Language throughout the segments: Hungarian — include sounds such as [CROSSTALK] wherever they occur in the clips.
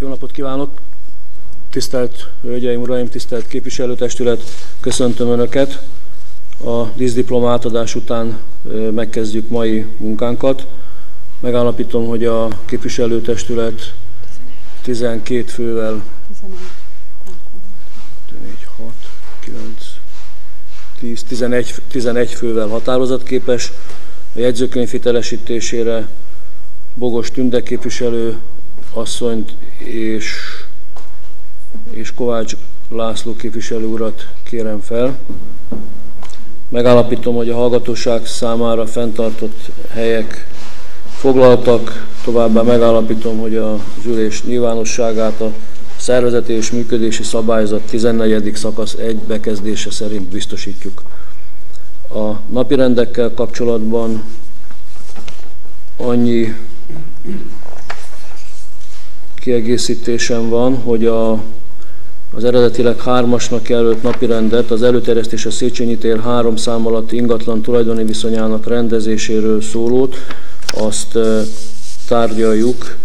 Jó napot kívánok! Tisztelt Hölgyeim, Uraim, tisztelt képviselőtestület, köszöntöm Önöket! A díszdiploma átadás után megkezdjük mai munkánkat. Megállapítom, hogy a képviselőtestület 12 fővel 4, 6, 9, 10, 11, 11 fővel határozatképes. A jegyzőkönyv hitelesítésére Bogos Tünde képviselő asszonyt és, és Kovács László képviselő urat kérem fel. Megállapítom, hogy a hallgatóság számára fenntartott helyek foglaltak, továbbá megállapítom, hogy az ülés nyilvánosságát a szervezeti és működési szabályzat 14. szakasz 1 bekezdése szerint biztosítjuk. A napirendekkel kapcsolatban annyi kiegészítésem van, hogy a, az eredetileg hármasnak jelölt napirendet az előterjesztés a Széchenyi tér három szám alatti ingatlan tulajdoni viszonyának rendezéséről szólót, azt tárgyaljuk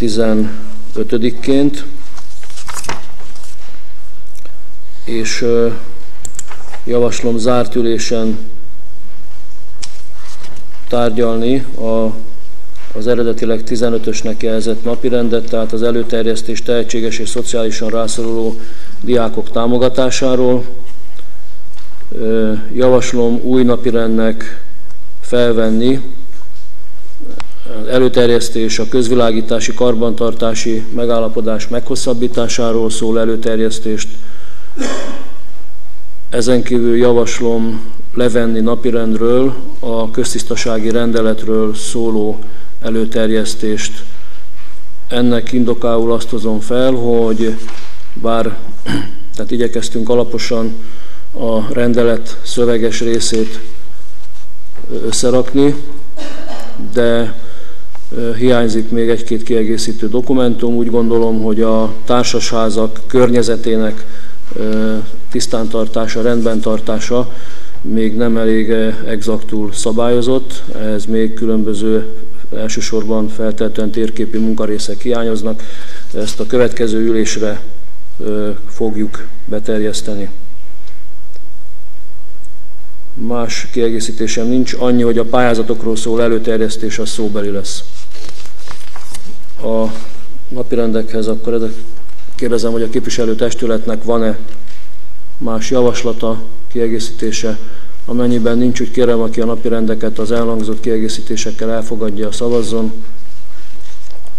15-ként, és javaslom zárt ülésen tárgyalni a, az eredetileg 15-ösnek jelzett napirendet, tehát az előterjesztés tehetséges és szociálisan rászoruló diákok támogatásáról. Javaslom új napirendnek felvenni előterjesztés a közvilágítási karbantartási megállapodás meghosszabbításáról szól előterjesztést. Ezen kívül javaslom levenni napirendről a köztisztasági rendeletről szóló előterjesztést. Ennek indokául azt hozom fel, hogy bár tehát igyekeztünk alaposan a rendelet szöveges részét összerakni, de hiányzik még egy-két kiegészítő dokumentum. Úgy gondolom, hogy a társasházak környezetének tisztántartása, rendben tartása még nem elég exaktul szabályozott, ez még különböző elsősorban feltétlenül térképi munkarészek hiányoznak. Ezt a következő ülésre fogjuk beterjeszteni. Más kiegészítésem nincs, annyi, hogy a pályázatokról szól előterjesztés, az szóbeli lesz. A napirendekhez akkor ezek, kérdezem, hogy a képviselőtestületnek van-e más javaslata, kiegészítése. Amennyiben nincs, úgy kérem, aki a napirendeket az elhangzott kiegészítésekkel elfogadja, szavazzon.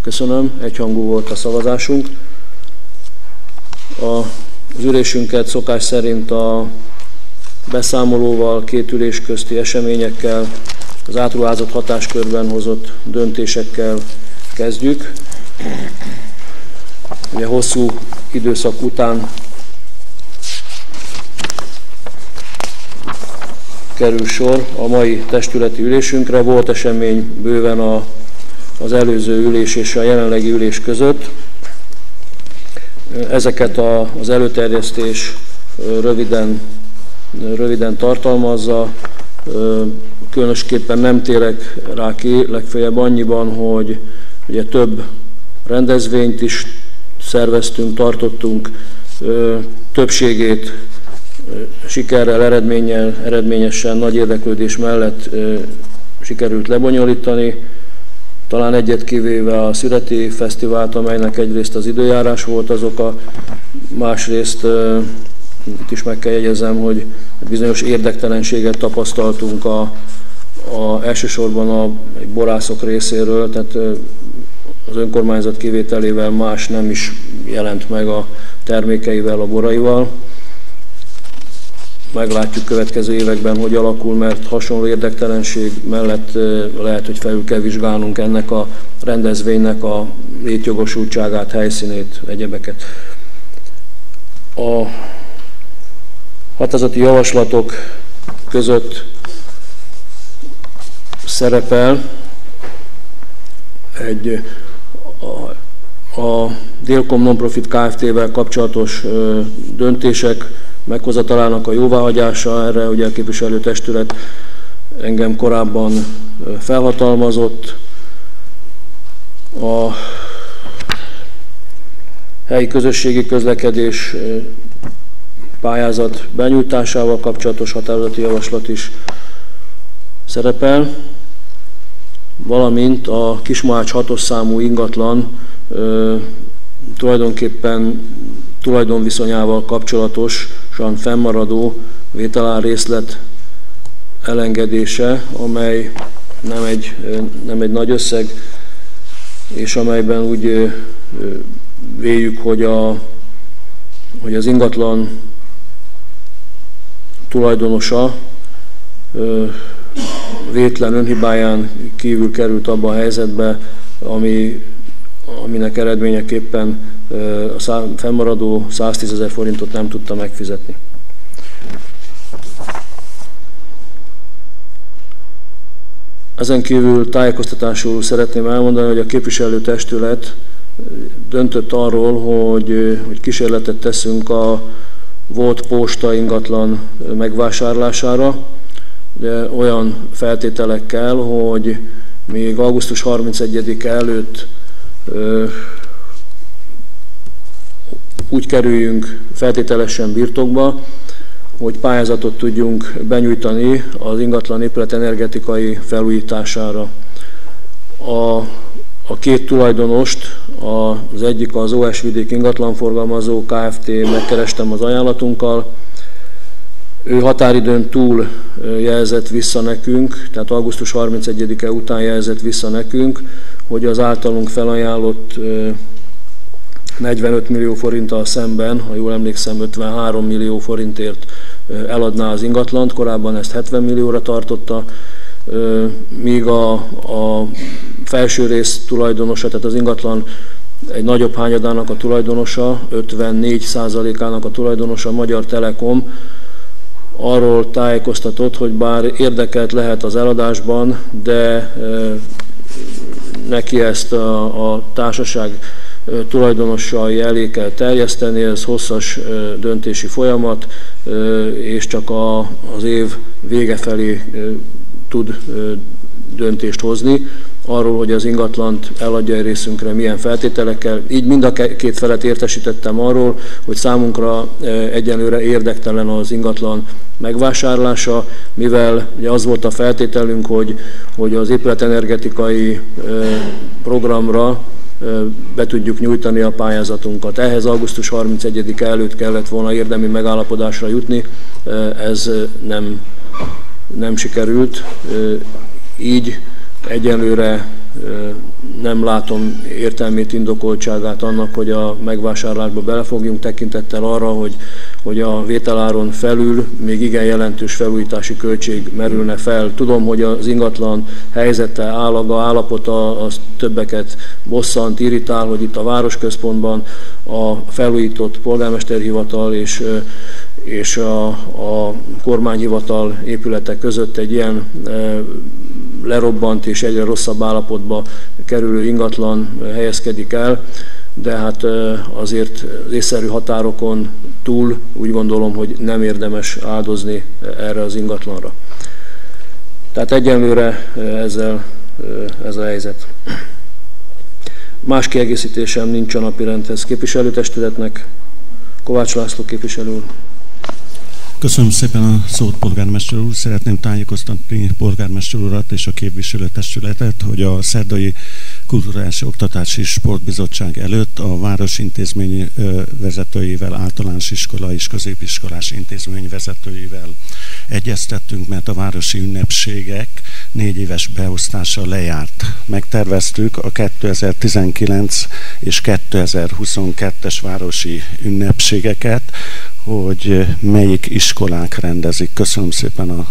Köszönöm, egyhangú volt a szavazásunk. A, az ülésünket szokás szerint a beszámolóval, két ülés közti eseményekkel, az átruházott hatáskörben hozott döntésekkel kezdjük. Ugye hosszú időszak után kerül sor a mai testületi ülésünkre. Volt esemény bőven a, az előző ülés és a jelenlegi ülés között. Ezeket a, az előterjesztés röviden röviden tartalmazza. Különösképpen nem térek rá ki, legfeljebb annyiban, hogy ugye több rendezvényt is szerveztünk, tartottunk, többségét sikerrel, eredménnyel, eredményesen, nagy érdeklődés mellett sikerült lebonyolítani. Talán egyet kivéve a Szüreti Fesztivált, amelynek egyrészt az időjárás volt az oka, másrészt itt is meg kell jegyezem, hogy bizonyos érdektelenséget tapasztaltunk a, a, elsősorban a borászok részéről, tehát az önkormányzat kivételével más nem is jelent meg a termékeivel, a boraival. Meglátjuk következő években, hogy alakul, mert hasonló érdektelenség mellett lehet, hogy felül kell vizsgálnunk ennek a rendezvénynek a létjogosultságát, helyszínét, egyebeket. A határozati javaslatok között szerepel egy a, a Délkom Nonprofit Kft-vel kapcsolatos ö, döntések meghozatalának a jóváhagyása, erre ugye a képviselőtestület engem korábban felhatalmazott. A helyi közösségi közlekedés pályázat benyújtásával kapcsolatos határozati javaslat is szerepel, valamint a Kismohács hatos számú ingatlan tulajdonképpen tulajdonviszonyával kapcsolatosan fennmaradó vételár részlet elengedése, amely nem egy, nem egy nagy összeg, és amelyben úgy véljük, hogy, a, hogy az ingatlan tulajdonosa vétlen önhibáján kívül került abba a helyzetbe, ami, aminek eredményeképpen a szá, fennmaradó 110 ezer forintot nem tudta megfizetni. Ezen kívül tájékoztatásul szeretném elmondani, hogy a képviselőtestület döntött arról, hogy, hogy kísérletet teszünk a volt posta ingatlan megvásárlására, de olyan feltételekkel, hogy még augusztus 31 -e előtt úgy kerüljünk feltételesen birtokba, hogy pályázatot tudjunk benyújtani az ingatlan épület energetikai felújítására. A, a két tulajdonost, az egyik az OS Vidék ingatlanforgalmazó Kft. megkerestem az ajánlatunkkal, ő határidőn túl jelzett vissza nekünk, tehát augusztus 31-e után jelzett vissza nekünk, hogy az általunk felajánlott 45 millió forinttal szemben, ha jól emlékszem, 53 millió forintért eladná az ingatlant, korábban ezt 70 millióra tartotta, míg a, a felső rész tulajdonosa, tehát az ingatlan egy nagyobb hányadának a tulajdonosa, 54%-ának a tulajdonosa, Magyar Telekom, arról tájékoztatott, hogy bár érdekelt lehet az eladásban, de neki ezt a, a társaság tulajdonossal elé kell terjeszteni, ez hosszas döntési folyamat, és csak a, az év vége felé tud döntést hozni arról, hogy az ingatlant eladja egy részünkre milyen feltételekkel. Így mind a két felet értesítettem arról, hogy számunkra egyenlőre érdektelen az ingatlan megvásárlása, mivel ugye az volt a feltételünk, hogy, hogy az épületenergetikai programra be tudjuk nyújtani a pályázatunkat. Ehhez augusztus 31 -e előtt kellett volna érdemi megállapodásra jutni, ez nem, nem sikerült, így egyenlőre nem látom értelmét, indokoltságát annak, hogy a megvásárlásba belefogjunk tekintettel arra, hogy, hogy a vételáron felül még igen jelentős felújítási költség merülne fel. Tudom, hogy az ingatlan helyzete, állaga, állapota az többeket bosszant, irritál, hogy itt a városközpontban a felújított polgármesterhivatal és és a, a kormányhivatal épületek között egy ilyen lerobbant és egyre rosszabb állapotba kerülő ingatlan helyezkedik el, de hát e, azért az észszerű határokon túl úgy gondolom, hogy nem érdemes áldozni erre az ingatlanra. Tehát egyenlőre ezzel ez a helyzet. Más kiegészítésem nincs a napi rendhez képviselőtestületnek. Kovács László képviselő úr. Köszönöm szépen a szót, polgármester úr. Szeretném tájékoztatni polgármester urat és a képviselőtestületet, hogy a szerdai Kulturális Oktatási Sportbizottság előtt a város intézmény vezetőivel, általános iskola és középiskolás intézmény vezetőivel egyeztettünk, mert a városi ünnepségek négy éves beosztása lejárt. Megterveztük a 2019 és 2022-es városi ünnepségeket, hogy melyik iskolák rendezik. Köszönöm szépen a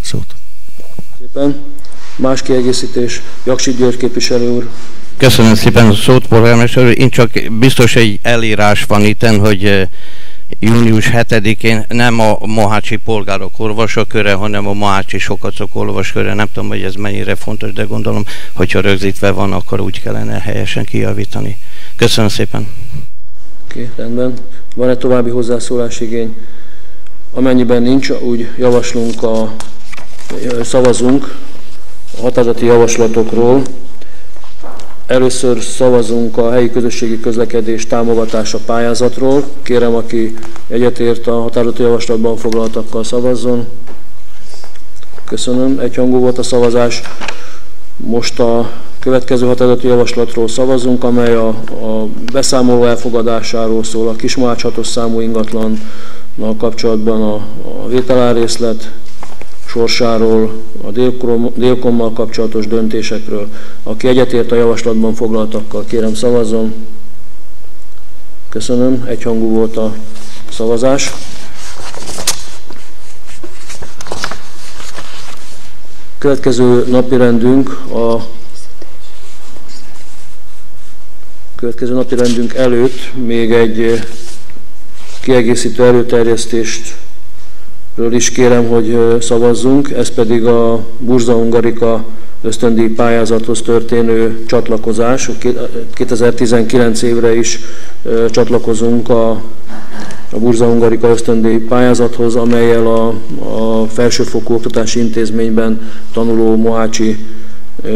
szót. Szépen. Más kiegészítés, Jaksi György képviselő úr. Köszönöm szépen a szót, polgármester úr. Én csak biztos egy elírás van itten, hogy eh, június 7-én nem a Mohácsi polgárok olvasóköre, hanem a Mohácsi sokacok olvasköre. Nem tudom, hogy ez mennyire fontos, de gondolom, hogyha rögzítve van, akkor úgy kellene helyesen kijavítani. Köszönöm szépen. Oké, okay, rendben. Van-e további hozzászólás igény? Amennyiben nincs, úgy javaslunk a szavazunk a határozati javaslatokról. Először szavazunk a helyi közösségi közlekedés támogatása pályázatról. Kérem, aki egyetért a határozati javaslatban foglaltakkal szavazzon. Köszönöm, egyhangú volt a szavazás. Most a következő határozati javaslatról szavazunk, amely a, a beszámoló elfogadásáról szól, a Kismohács hatos számú ingatlan kapcsolatban a, a vételárrészlet sorsáról, a délkommal kapcsolatos döntésekről. Aki egyetért a javaslatban foglaltakkal, kérem szavazzon. Köszönöm, egyhangú volt a szavazás. Következő napi rendünk a következő napi rendünk előtt még egy kiegészítő előterjesztést is kérem, hogy szavazzunk, ez pedig a Burza Ungarika ösztöndíj pályázathoz történő csatlakozás. 2019 évre is csatlakozunk a, a Burza Ungarika ösztöndíj pályázathoz, amelyel a, a felsőfokú oktatási intézményben tanuló mohácsi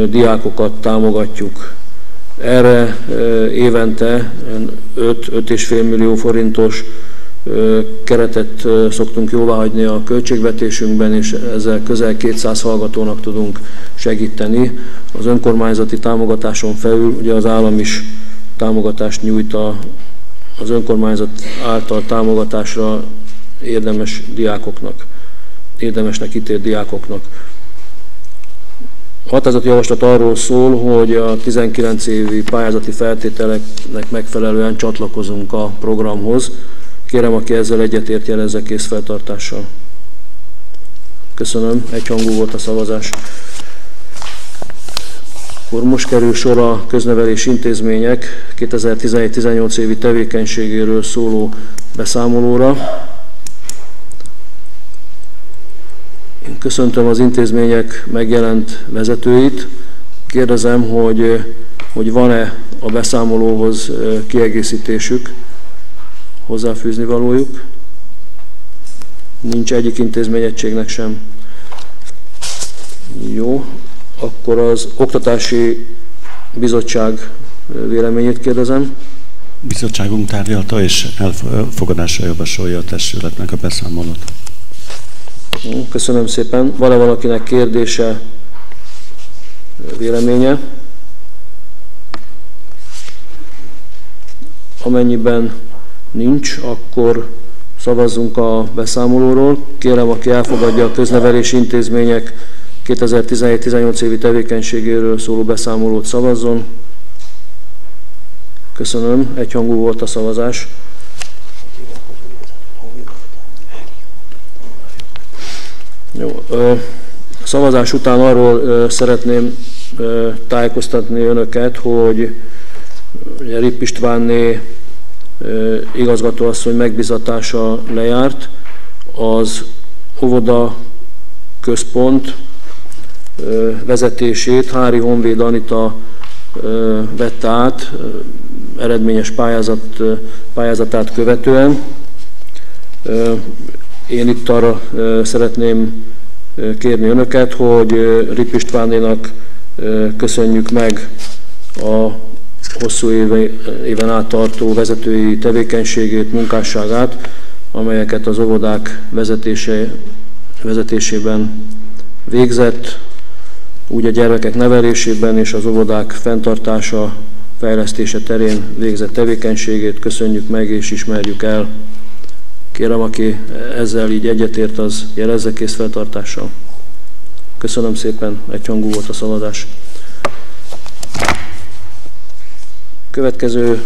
diákokat támogatjuk. Erre évente 5-5,5 millió forintos keretet szoktunk jóváhagyni a költségvetésünkben, és ezzel közel 200 hallgatónak tudunk segíteni. Az önkormányzati támogatáson felül ugye az állam is támogatást nyújt a, az önkormányzat által támogatásra érdemes diákoknak, érdemesnek ítélt diákoknak. Határozati javaslat arról szól, hogy a 19 évi pályázati feltételeknek megfelelően csatlakozunk a programhoz, Kérem, aki ezzel egyetért, jelezze készfeltartással. Köszönöm, egyhangú volt a szavazás. Akkor most kerül sor a köznevelés intézmények 2017-18 évi tevékenységéről szóló beszámolóra. Köszöntöm az intézmények megjelent vezetőit. Kérdezem, hogy, hogy van-e a beszámolóhoz kiegészítésük hozzáfűzni valójuk. Nincs egyik intézményegységnek sem. Jó, akkor az Oktatási Bizottság véleményét kérdezem. Bizottságunk tárgyalta és elfogadásra javasolja a testületnek a beszámolót. Köszönöm szépen. Van-e valakinek kérdése, véleménye? Amennyiben nincs, akkor szavazzunk a beszámolóról. Kérem, aki elfogadja a köznevelési intézmények 2017-18 évi tevékenységéről szóló beszámolót szavazzon. Köszönöm, egyhangú volt a szavazás. Jó, szavazás után arról szeretném tájékoztatni önöket, hogy Rip Istvánné igazgatóasszony megbizatása lejárt, az óvoda központ vezetését Hári Honvéd Anita vette át eredményes pályázat, pályázatát követően. Én itt arra szeretném kérni önöket, hogy Rip Istvánénak köszönjük meg a hosszú éve, éven át tartó vezetői tevékenységét, munkásságát, amelyeket az óvodák vezetése, vezetésében végzett, úgy a gyermekek nevelésében és az óvodák fenntartása, fejlesztése terén végzett tevékenységét köszönjük meg és ismerjük el. Kérem, aki ezzel így egyetért, az jelezze készfeltartással. Köszönöm szépen, egyhangú volt a szavazás. Következő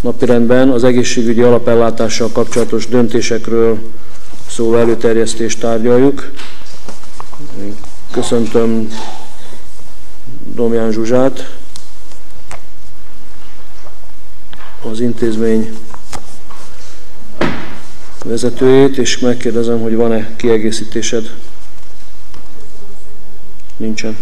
napirendben az egészségügyi alapellátással kapcsolatos döntésekről szóló előterjesztést tárgyaljuk. Köszöntöm Domján Zsuzsát, az intézmény vezetőjét, és megkérdezem, hogy van-e kiegészítésed. Nincsen.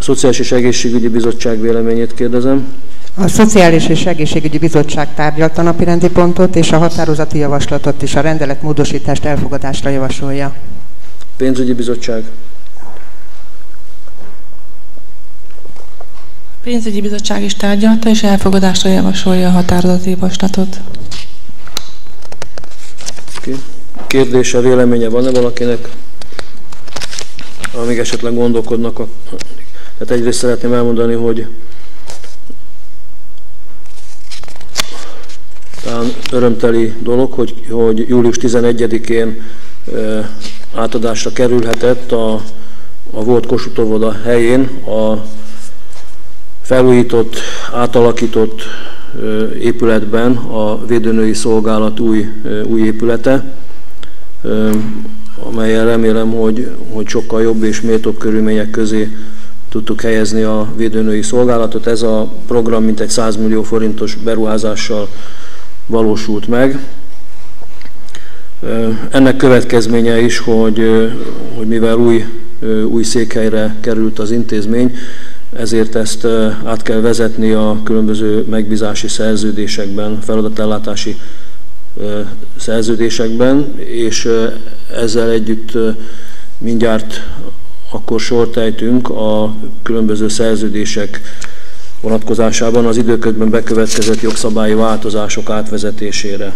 Szociális és Egészségügyi Bizottság véleményét kérdezem. A Szociális és Egészségügyi Bizottság tárgyalta napi rendi pontot, és a határozati javaslatot és a rendelet módosítást elfogadásra javasolja. Pénzügyi Bizottság. Pénzügyi bizottság is tárgyalta és elfogadásra javasolja a határozati javaslatot. Kérdése, véleménye van-e valakinek? Amíg esetleg gondolkodnak, a... tehát egyrészt szeretném elmondani, hogy talán örömteli dolog, hogy, hogy július 11-én átadásra kerülhetett a, a volt Kossuth helyén a felújított, átalakított épületben a védőnői szolgálat új, új épülete, amelyen remélem, hogy, hogy sokkal jobb és méltóbb körülmények közé tudtuk helyezni a védőnői szolgálatot. Ez a program mintegy 100 millió forintos beruházással valósult meg. Ennek következménye is, hogy, hogy mivel új, új székhelyre került az intézmény, ezért ezt át kell vezetni a különböző megbízási szerződésekben, feladatellátási szerződésekben, és ezzel együtt mindjárt akkor sortejtünk a különböző szerződések vonatkozásában az időködben bekövetkezett jogszabályi változások átvezetésére.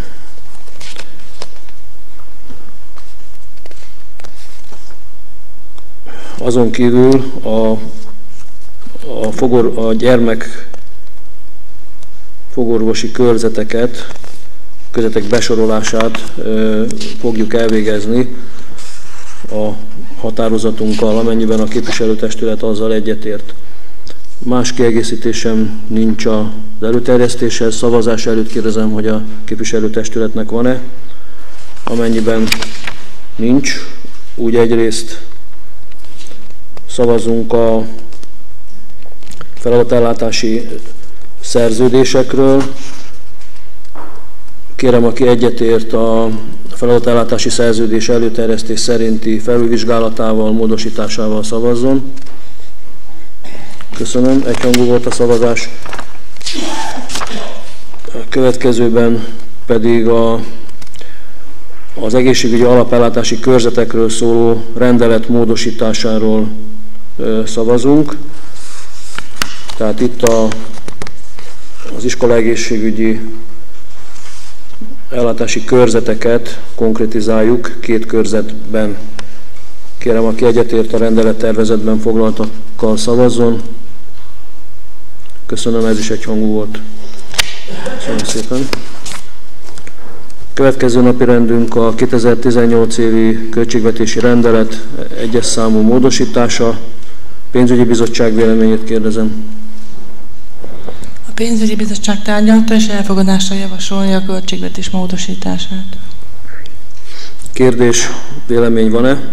Azon kívül a, a, fogor, a gyermek fogorvosi körzeteket, közetek besorolását ö, fogjuk elvégezni a határozatunkkal, amennyiben a képviselőtestület azzal egyetért. Más kiegészítésem nincs az előterjesztéshez. Szavazás előtt kérdezem, hogy a képviselőtestületnek van-e. Amennyiben nincs, úgy egyrészt szavazunk a feladatellátási szerződésekről. Kérem, aki egyetért a feladatellátási szerződés előterjesztés szerinti felülvizsgálatával, módosításával szavazzon. Köszönöm, egyhangú volt a szavazás. A következőben pedig a, az egészségügyi alapellátási körzetekről szóló rendelet módosításáról szavazunk. Tehát itt a, az iskola egészségügyi ellátási körzeteket konkrétizáljuk két körzetben. Kérem, aki egyetért a rendelettervezetben foglaltakkal szavazzon. Köszönöm, ez is egy hangú volt. Köszönöm szépen. Következő napi rendünk a 2018 évi költségvetési rendelet egyes számú módosítása. Pénzügyi bizottság véleményét kérdezem. A pénzügyi bizottság tárgyalta és elfogadásra javasolja a költségvetés módosítását. Kérdés, vélemény van-e?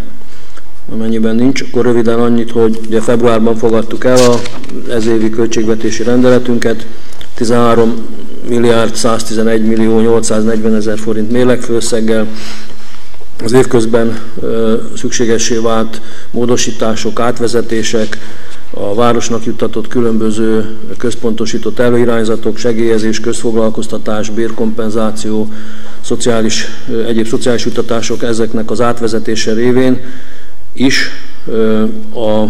Amennyiben nincs, akkor röviden annyit, hogy ugye februárban fogadtuk el a ez évi költségvetési rendeletünket, 13 milliárd 111 millió 840 ezer forint mérlegfőszeggel. Az évközben szükségessé vált módosítások, átvezetések, a városnak juttatott különböző központosított előirányzatok, segélyezés, közfoglalkoztatás, bérkompenzáció, szociális, egyéb szociális juttatások ezeknek az átvezetése révén is a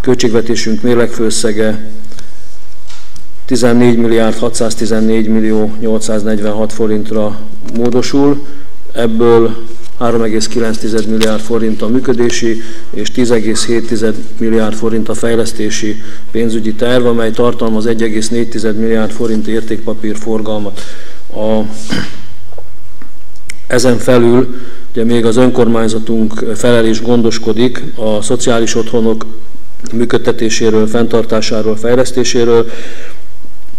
költségvetésünk mérlegfőszege 14 milliárd 614 millió 846 forintra módosul, ebből 3,9 milliárd forint a működési és 10,7 milliárd forint a fejlesztési pénzügyi terv, amely tartalmaz 1,4 milliárd forint értékpapír forgalmat. A, ezen felül ugye még az önkormányzatunk felel is gondoskodik a szociális otthonok működtetéséről, fenntartásáról, fejlesztéséről,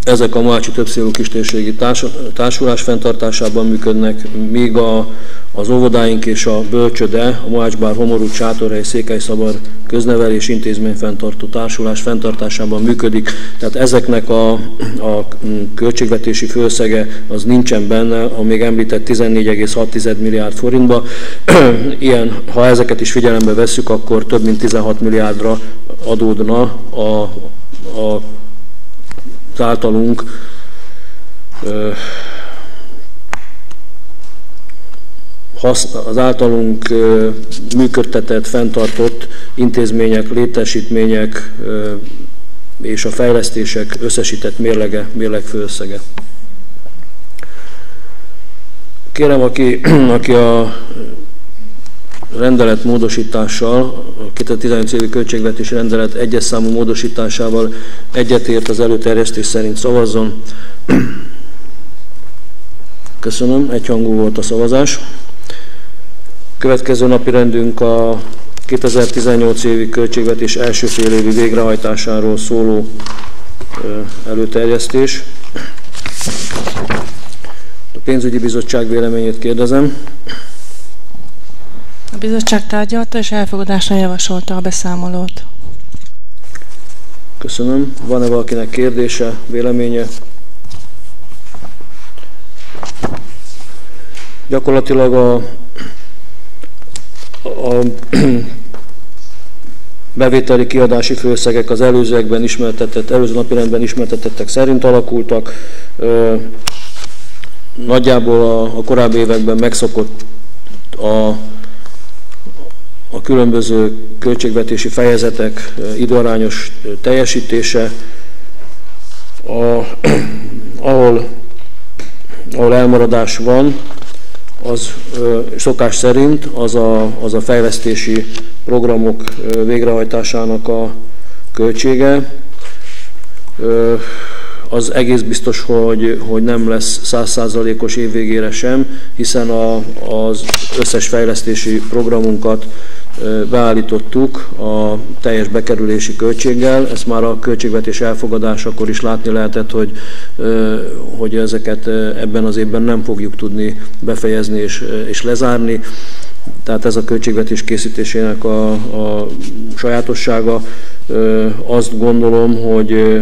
ezek a Mohácsi Többszélú Kistérségi Társulás fenntartásában működnek, míg a, az óvodáink és a bölcsöde, a Mohácsbár Homorú Csátorhely Székely-Szabar köznevelés intézmény fenntartó társulás fenntartásában működik. Tehát ezeknek a, a költségvetési főszege az nincsen benne, a még említett 14,6 milliárd forintba. [CLEARS THROAT] Ilyen, ha ezeket is figyelembe vesszük, akkor több mint 16 milliárdra adódna a, a az általunk az általunk működtetett, fenntartott intézmények, létesítmények és a fejlesztések összesített mérlege, mérlegfőösszege. Kérem, aki, [CLEARS THROAT] aki a rendelet módosítással, a 2018 évi költségvetési rendelet egyes számú módosításával egyetért az előterjesztés szerint szavazzon. Köszönöm, egyhangú volt a szavazás. Következő napi rendünk a 2018 évi költségvetés első fél évi végrehajtásáról szóló előterjesztés. A pénzügyi bizottság véleményét kérdezem. A bizottság tárgyalta és elfogadásra javasolta a beszámolót. Köszönöm. Van-e valakinek kérdése, véleménye? Gyakorlatilag a, a [CLEARS THROAT] bevételi kiadási főszegek az előzőekben ismertetett, előző napirendben ismertetettek szerint alakultak. Nagyjából a, a korábbi években megszokott a, a különböző költségvetési fejezetek időarányos teljesítése, a, [CLEARS THROAT] ahol, ahol elmaradás van, az szokás szerint az a, az a fejlesztési programok végrehajtásának a költsége. Az egész biztos, hogy, hogy nem lesz százszázalékos évvégére sem, hiszen a, az összes fejlesztési programunkat beállítottuk a teljes bekerülési költséggel. Ezt már a költségvetés elfogadásakor is látni lehetett, hogy, hogy ezeket ebben az évben nem fogjuk tudni befejezni és, és lezárni. Tehát ez a költségvetés készítésének a, a sajátossága. Azt gondolom, hogy,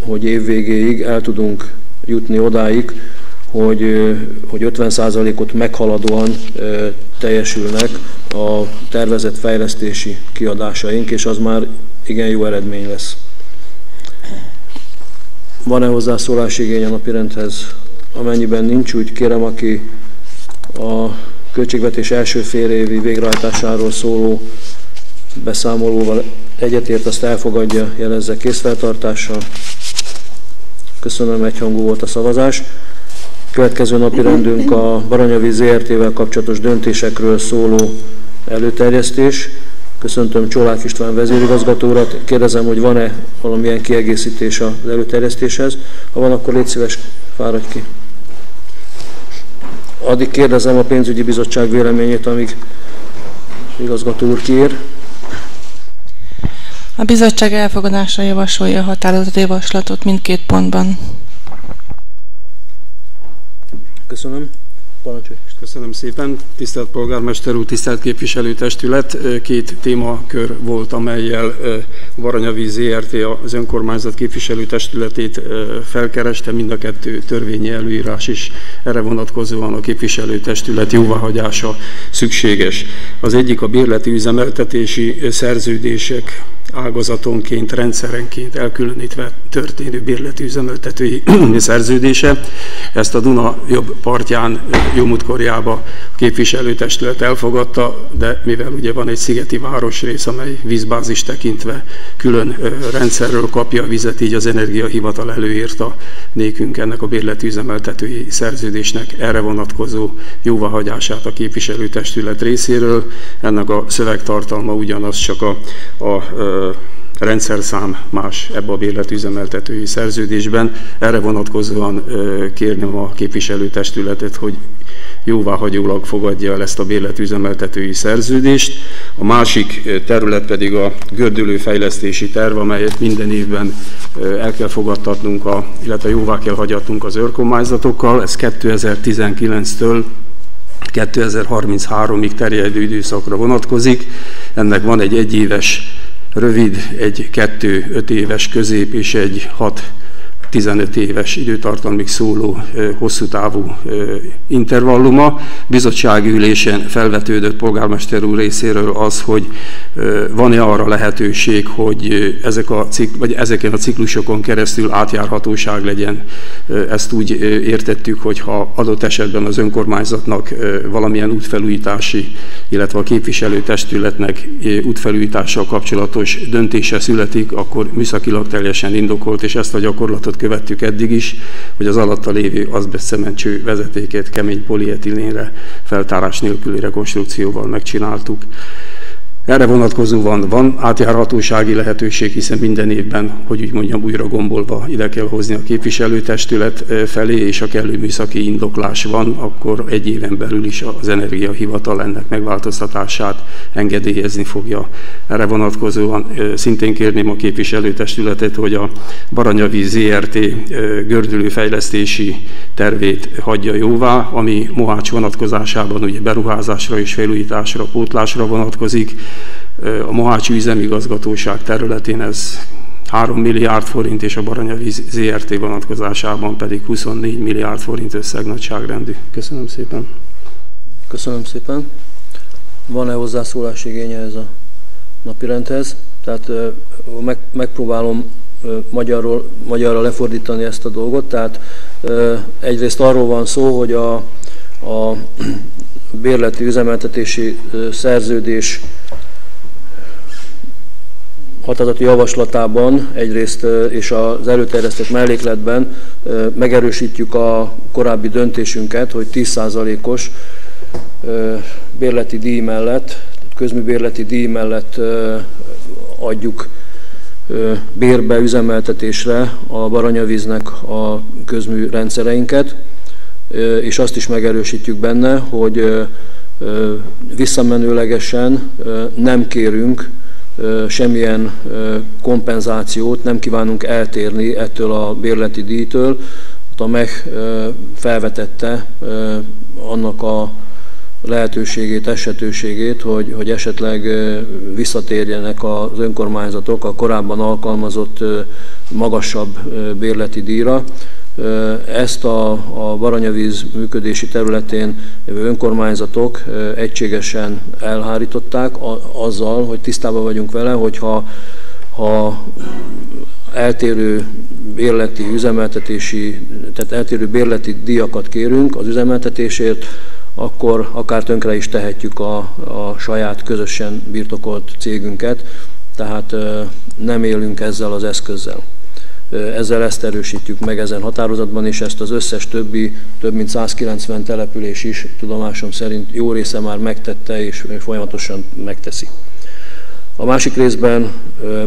hogy évvégéig el tudunk jutni odáig, hogy, hogy 50%-ot meghaladóan teljesülnek a tervezett fejlesztési kiadásaink, és az már igen jó eredmény lesz. Van-e hozzászólás igény a napirendhez? Amennyiben nincs, úgy kérem, aki a költségvetés első fél évi végrehajtásáról szóló beszámolóval egyetért, azt elfogadja, jelezze készfeltartással. Köszönöm, egyhangú volt a szavazás. Következő napi rendünk a Baranyavíz ZRT-vel kapcsolatos döntésekről szóló előterjesztés. Köszöntöm Csolák István vezérigazgatórat. Kérdezem, hogy van-e valamilyen kiegészítés az előterjesztéshez. Ha van, akkor légy szíves, fáradj ki. Addig kérdezem a pénzügyi bizottság véleményét, amíg igazgató úr kiér. A bizottság elfogadásra javasolja a határozat javaslatot mindkét pontban. Köszönöm. Parancsolj. Köszönöm szépen. Tisztelt polgármester úr, tisztelt képviselőtestület. Két témakör volt, amelyel Varanyavíz ZRT az önkormányzat képviselőtestületét felkereste. Mind a kettő törvényi előírás is erre vonatkozóan a képviselőtestület jóváhagyása szükséges. Az egyik a bérleti üzemeltetési szerződések ágazatonként, rendszerenként elkülönítve történő bérleti üzemeltetői [CLEARS THROAT] szerződése. Ezt a Duna jobb partján jómútkorjába a képviselőtestület elfogadta, de mivel ugye van egy szigeti városrész, amely vízbázis tekintve külön rendszerről kapja a vizet, így az energiahivatal előírta nékünk ennek a bérleti üzemeltetői szerződésnek erre vonatkozó jóváhagyását a képviselőtestület részéről. Ennek a szövegtartalma ugyanaz, csak a, a rendszerszám más ebbe a bérletüzemeltetői szerződésben. Erre vonatkozóan kérném a képviselőtestületet, hogy jóváhagyólag fogadja el ezt a bérletüzemeltetői szerződést. A másik terület pedig a gördülőfejlesztési terv, amelyet minden évben el kell fogadtatnunk, a, illetve jóvá kell hagyatnunk az őrkormányzatokkal. Ez 2019-től 2033-ig terjedő időszakra vonatkozik. Ennek van egy egyéves rövid, egy kettő, öt éves közép és egy hat 15 éves időtartalmig szóló hosszú távú intervalluma. Bizottsági ülésen felvetődött polgármester úr részéről az, hogy van-e arra lehetőség, hogy ezek a cikl, vagy ezeken a ciklusokon keresztül átjárhatóság legyen. Ezt úgy értettük, hogy ha adott esetben az önkormányzatnak valamilyen útfelújítási, illetve a képviselőtestületnek útfelújítással kapcsolatos döntése születik, akkor műszakilag teljesen indokolt, és ezt a gyakorlatot követtük eddig is, hogy az alatta lévő azbeszcementső vezetéket kemény polietilénre feltárás nélküli rekonstrukcióval megcsináltuk. Erre vonatkozóan van átjárhatósági lehetőség, hiszen minden évben, hogy úgy mondjam, újra gombolva ide kell hozni a képviselőtestület felé, és a kellő műszaki indoklás van, akkor egy éven belül is az energiahivatal ennek megváltoztatását engedélyezni fogja. Erre vonatkozóan szintén kérném a képviselőtestületet, hogy a Baranyavíz ZRT gördülőfejlesztési tervét hagyja jóvá, ami Mohács vonatkozásában ugye beruházásra és felújításra, pótlásra vonatkozik, a Mohácsi üzemigazgatóság területén ez 3 milliárd forint, és a Baranyavíz ZRT vonatkozásában pedig 24 milliárd forint összegnagságrendi. Köszönöm szépen. Köszönöm szépen. Van-e hozzászólás igénye ez a napirendhez? Tehát meg, megpróbálom magyarról, magyarra lefordítani ezt a dolgot. Tehát egyrészt arról van szó, hogy a, a [CLEARS THROAT] bérleti üzemeltetési szerződés határozati javaslatában egyrészt és az előterjesztett mellékletben megerősítjük a korábbi döntésünket, hogy 10%-os bérleti díj mellett, közműbérleti díj mellett adjuk bérbe, üzemeltetésre a Baranyavíznek a közmű rendszereinket, és azt is megerősítjük benne, hogy visszamenőlegesen nem kérünk semmilyen kompenzációt, nem kívánunk eltérni ettől a bérleti díjtől. A MEH felvetette annak a lehetőségét, esetőségét, hogy, hogy esetleg visszatérjenek az önkormányzatok a korábban alkalmazott magasabb bérleti díjra. Ezt a, a Baranyavíz működési területén önkormányzatok egységesen elhárították azzal, hogy tisztában vagyunk vele, hogyha ha eltérő bérleti üzemeltetési, tehát eltérő bérleti díjakat kérünk az üzemeltetésért, akkor akár tönkre is tehetjük a, a saját közösen birtokolt cégünket, tehát nem élünk ezzel az eszközzel. Ezzel ezt erősítjük meg ezen határozatban, és ezt az összes többi, több mint 190 település is tudomásom szerint jó része már megtette, és folyamatosan megteszi. A másik részben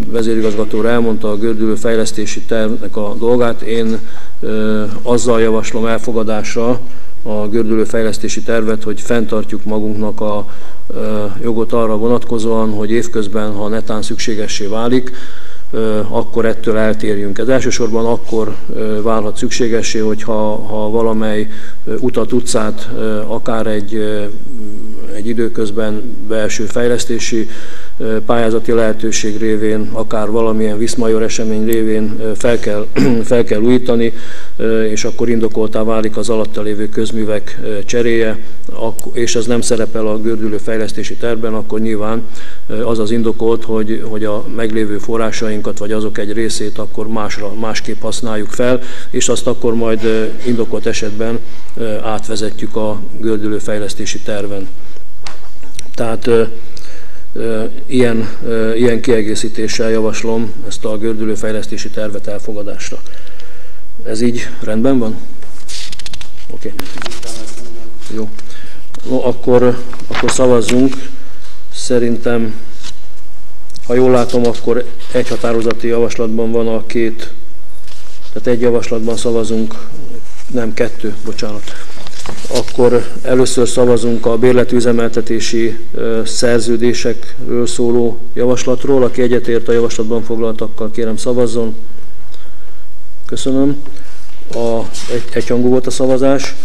vezérigazgató elmondta a gördülő fejlesztési tervnek a dolgát. Én azzal javaslom elfogadásra a gördülő fejlesztési tervet, hogy fenntartjuk magunknak a jogot arra vonatkozóan, hogy évközben, ha netán szükségessé válik, akkor ettől eltérjünk. Ez elsősorban akkor válhat szükségessé, hogyha ha valamely utat, utcát, akár egy, egy időközben belső fejlesztési pályázati lehetőség révén, akár valamilyen viszmajor esemény révén fel kell, [CLEARS THROAT] fel kell újítani, és akkor indokoltá válik az alatta lévő közművek cseréje, és ez nem szerepel a gördülő fejlesztési tervben, akkor nyilván az az indokolt, hogy, hogy a meglévő forrásainkat, vagy azok egy részét akkor másra, másképp használjuk fel, és azt akkor majd indokolt esetben átvezetjük a gördülő fejlesztési terven. Tehát ilyen, ilyen kiegészítéssel javaslom ezt a gördülőfejlesztési tervet elfogadásra. Ez így rendben van? Oké. Okay. Jó. No, akkor, akkor szavazzunk. Szerintem, ha jól látom, akkor egy határozati javaslatban van a két, tehát egy javaslatban szavazunk, nem kettő, bocsánat. Akkor először szavazunk a bérletüzemeltetési szerződésekről szóló javaslatról. Aki egyetért a javaslatban foglaltakkal, kérem szavazzon. Köszönöm. A, egy, egyhangú volt a szavazás,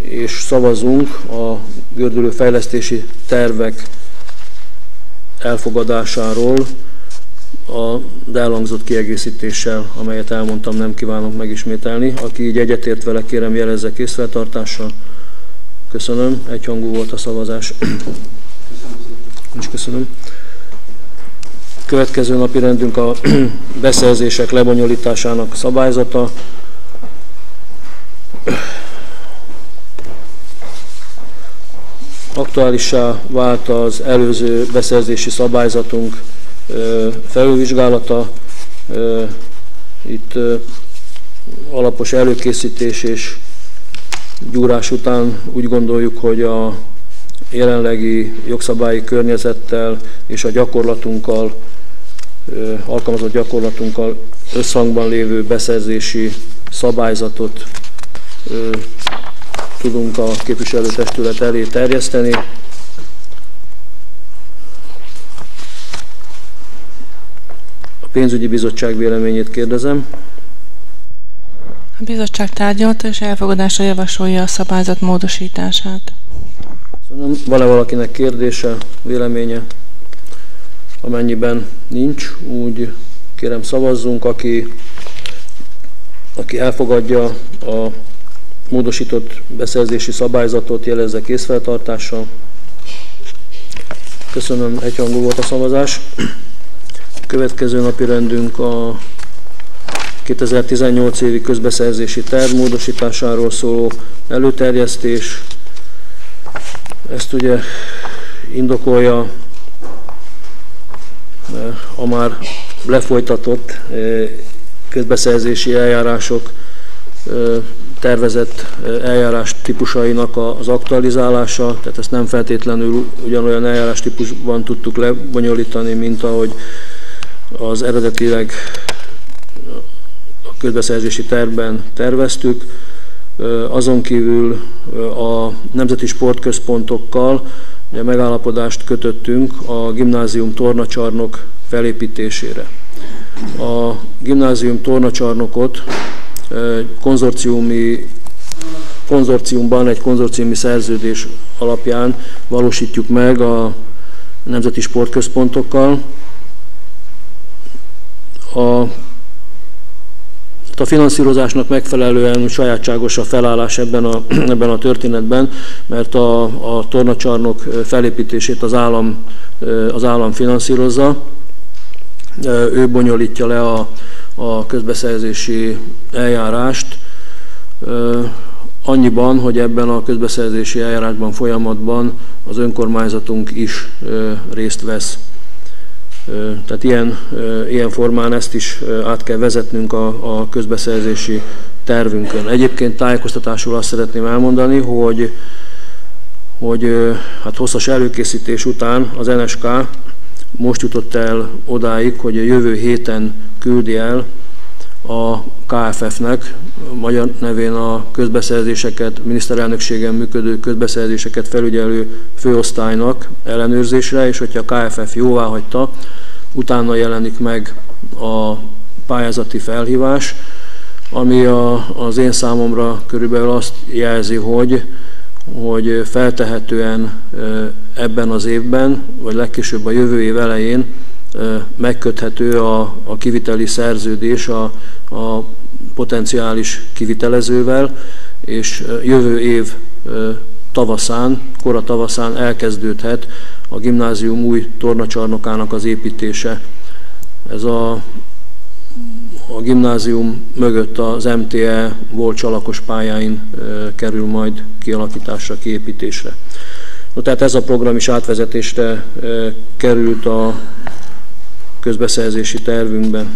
és szavazunk a gördülő fejlesztési tervek elfogadásáról a elhangzott kiegészítéssel, amelyet elmondtam, nem kívánok megismételni. Aki így egyetért vele, kérem jelezze készfeltartással. Köszönöm, egyhangú volt a szavazás. És köszönöm. Következő napi rendünk a [CLEARS THROAT] beszerzések lebonyolításának szabályzata. Aktuálissá vált az előző beszerzési szabályzatunk felülvizsgálata. Itt alapos előkészítés és gyúrás után úgy gondoljuk, hogy a jelenlegi jogszabályi környezettel és a gyakorlatunkkal, alkalmazott gyakorlatunkkal összhangban lévő beszerzési szabályzatot tudunk a képviselőtestület elé terjeszteni. Pénzügyi bizottság véleményét kérdezem. A bizottság tárgyalta és elfogadásra javasolja a szabályzat módosítását. Van-e valakinek kérdése, véleménye? Amennyiben nincs, úgy kérem szavazzunk, aki, aki elfogadja a módosított beszerzési szabályzatot, jelezze készfeltartással. Köszönöm, egyhangú volt a szavazás. Következő napi rendünk a 2018 évi közbeszerzési terv módosításáról szóló előterjesztés. Ezt ugye indokolja a már lefolytatott eh, közbeszerzési eljárások eh, tervezett eh, eljárás típusainak az aktualizálása, tehát ezt nem feltétlenül ugyanolyan eljárás típusban tudtuk lebonyolítani, mint ahogy az eredetileg a közbeszerzési tervben terveztük. Azon kívül a nemzeti sportközpontokkal ugye megállapodást kötöttünk a gimnázium tornacsarnok felépítésére. A gimnázium tornacsarnokot konzorciumi konzorciumban, egy konzorciumi szerződés alapján valósítjuk meg a nemzeti sportközpontokkal. A a finanszírozásnak megfelelően sajátságos a felállás ebben a, [CLEARS THROAT] ebben a történetben, mert a, a tornacsarnok felépítését az állam, az állam finanszírozza. Ő bonyolítja le a, a közbeszerzési eljárást, annyiban, hogy ebben a közbeszerzési eljárásban folyamatban az önkormányzatunk is részt vesz. Tehát ilyen, ilyen formán ezt is át kell vezetnünk a, a közbeszerzési tervünkön. Egyébként tájékoztatásul azt szeretném elmondani, hogy, hogy hát hosszas előkészítés után az NSK most jutott el odáig, hogy a jövő héten küldi el a KFF-nek, magyar nevén a közbeszerzéseket, miniszterelnökségen működő közbeszerzéseket felügyelő főosztálynak ellenőrzésre, és hogyha a KFF jóvá hagyta, utána jelenik meg a pályázati felhívás, ami a, az én számomra körülbelül azt jelzi, hogy, hogy feltehetően ebben az évben, vagy legkésőbb a jövő év elején megköthető a, a kiviteli szerződés a, a potenciális kivitelezővel, és jövő év tavaszán, kora tavaszán elkezdődhet a gimnázium új tornacsarnokának az építése. Ez a, a gimnázium mögött az MTE volt csalakos pályáin e, kerül majd kialakításra, kiépítésre. No, tehát ez a program is átvezetésre e, került a közbeszerzési tervünkben.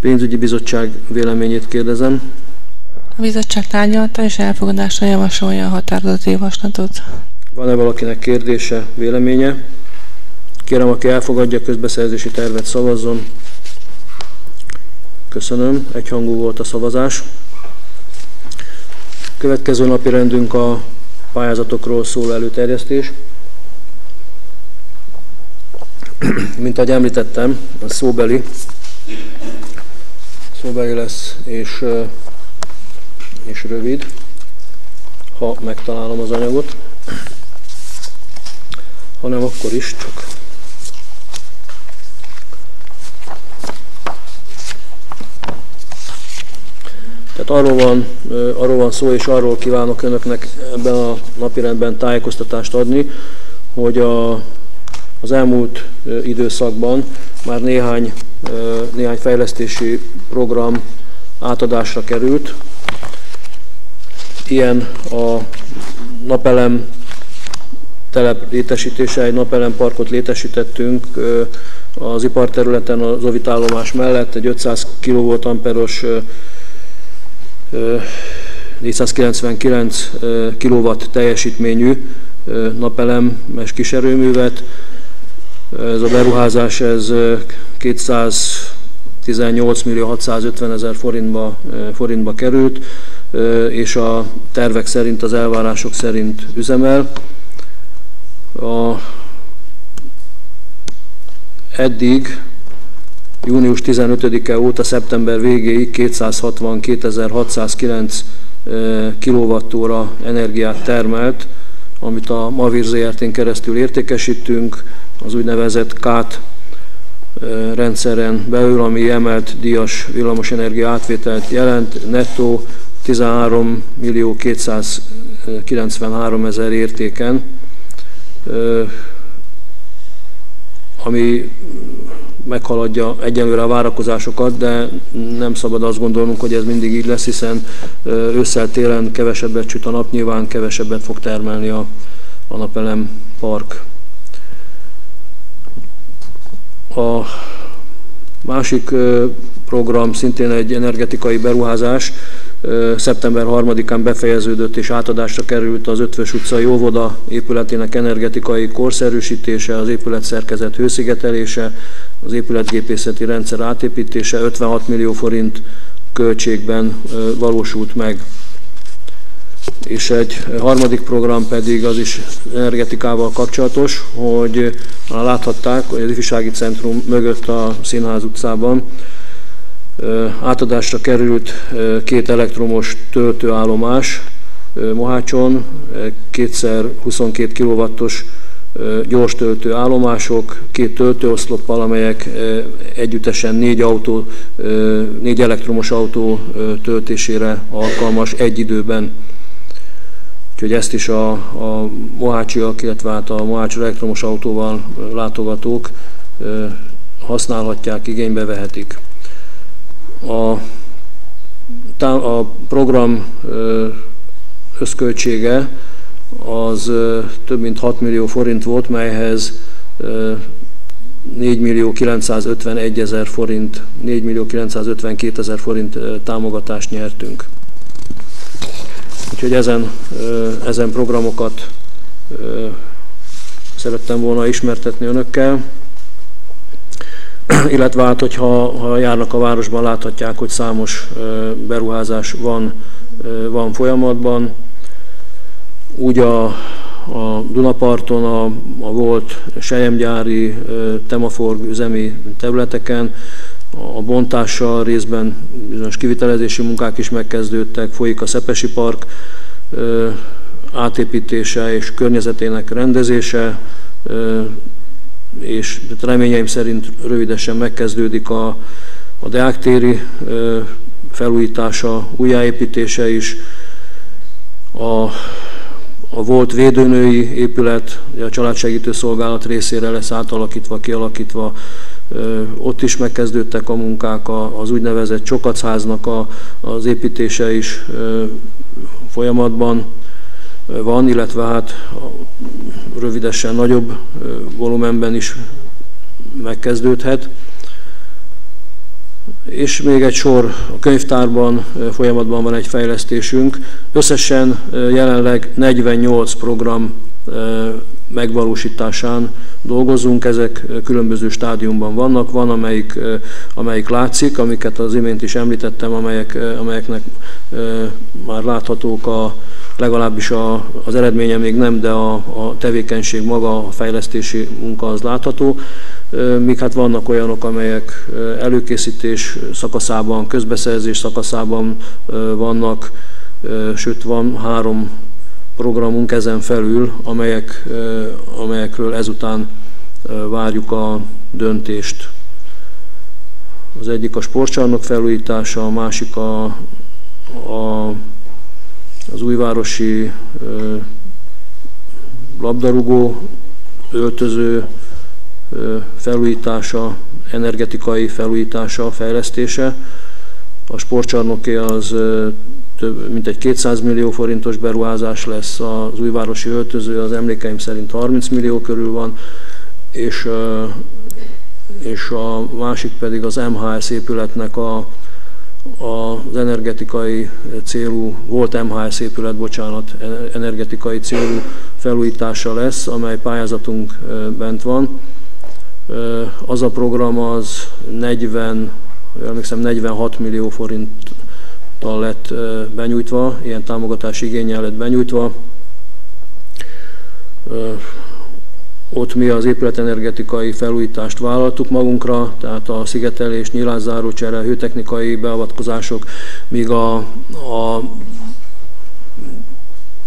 Pénzügyi bizottság véleményét kérdezem. A bizottság tárgyalta és elfogadásra javasolja a határozati javaslatot. Van-e valakinek kérdése, véleménye? Kérem, aki elfogadja a közbeszerzési tervet, szavazzon. Köszönöm, egyhangú volt a szavazás. Következő napi rendünk a pályázatokról szóló előterjesztés. [CLEARS THROAT] mint ahogy említettem, a szóbeli, szóbeli lesz, és, és rövid, ha megtalálom az anyagot, hanem akkor is csak Tehát arról van, arról van szó, és arról kívánok önöknek ebben a napirendben tájékoztatást adni, hogy a az elmúlt időszakban már néhány, néhány fejlesztési program átadásra került. Ilyen a napelem telep létesítése, egy napelem parkot létesítettünk az iparterületen az Ovit állomás mellett, egy 500 kVA-os 499 kW teljesítményű napelemes kiserőművet. Ez a beruházás ez 218 millió 650 ezer forintba, forintba került, és a tervek szerint, az elvárások szerint üzemel. A, eddig június 15-e óta szeptember végéig 262.609 kWh energiát termelt, amit a Mavir ZRT-n keresztül értékesítünk, az úgynevezett KÁT rendszeren belül, ami emelt díjas villamosenergia átvételt jelent, nettó 13 millió 293 ezer értéken, ami meghaladja egyenlőre a várakozásokat, de nem szabad azt gondolnunk, hogy ez mindig így lesz, hiszen ősszel télen kevesebbet süt a nap, nyilván kevesebbet fog termelni a, a napelem park. A másik program szintén egy energetikai beruházás, szeptember 3-án befejeződött és átadásra került az Ötvös utcai óvoda épületének energetikai korszerűsítése, az épületszerkezet hőszigetelése, az épületgépészeti rendszer átépítése 56 millió forint költségben valósult meg. És egy harmadik program pedig az is energetikával kapcsolatos, hogy már láthatták, hogy az ifjúsági centrum mögött a Színház utcában átadásra került két elektromos töltőállomás Mohácson, kétszer 22 kW-os gyors töltő állomások, két töltőoszloppal, amelyek együttesen négy, autó, négy elektromos autó töltésére alkalmas egy időben. Úgyhogy ezt is a, a mohácsiak, illetve hát a mohács elektromos autóval látogatók használhatják, igénybe vehetik. A, a program összköltsége az több mint 6 millió forint volt, melyhez 4 millió 951 ezer forint, 4 millió 952 ezer forint támogatást nyertünk. Úgyhogy ezen, ezen programokat szerettem volna ismertetni önökkel. [CLEARS THROAT] illetve hát, hogyha ha járnak a városban, láthatják, hogy számos beruházás van, van folyamatban. Úgy a, a Dunaparton a, a volt sejemgyári, temaforg üzemi területeken, a bontással részben bizonyos kivitelezési munkák is megkezdődtek, folyik a Szepesi Park átépítése és környezetének rendezése, és reményeim szerint rövidesen megkezdődik a, a Deáktéri felújítása, újjáépítése is. A, a volt védőnői épület, a családsegítő szolgálat részére lesz átalakítva, kialakítva, ott is megkezdődtek a munkák, az úgynevezett Csokacháznak a, az építése is folyamatban van, illetve hát rövidesen nagyobb volumenben is megkezdődhet. És még egy sor a könyvtárban folyamatban van egy fejlesztésünk. Összesen jelenleg 48 program megvalósításán dolgozunk, ezek különböző stádiumban vannak, van amelyik, amelyik látszik, amiket az imént is említettem, amelyek, amelyeknek már láthatók a, legalábbis a, az eredménye még nem, de a, a tevékenység maga, a fejlesztési munka az látható. Míg hát vannak olyanok, amelyek előkészítés szakaszában, közbeszerzés szakaszában vannak, sőt van három programunk ezen felül, amelyek, amelyekről ezután várjuk a döntést. Az egyik a sportcsarnok felújítása, a másik a a, az újvárosi labdarúgó öltöző felújítása, energetikai felújítása, fejlesztése. A sportcsarnoké az több, mint egy 200 millió forintos beruházás lesz, az újvárosi öltöző az emlékeim szerint 30 millió körül van, és, és a másik pedig az MHS épületnek a, az energetikai célú, volt MHS épület, bocsánat, energetikai célú felújítása lesz, amely pályázatunk bent van. Az a program az 40, emlékszem 46 millió forinttal lett benyújtva, ilyen támogatási igényel lett benyújtva. Ott mi az épületenergetikai felújítást vállaltuk magunkra, tehát a szigetelés, nyílászárócsere, hőtechnikai beavatkozások, míg a, a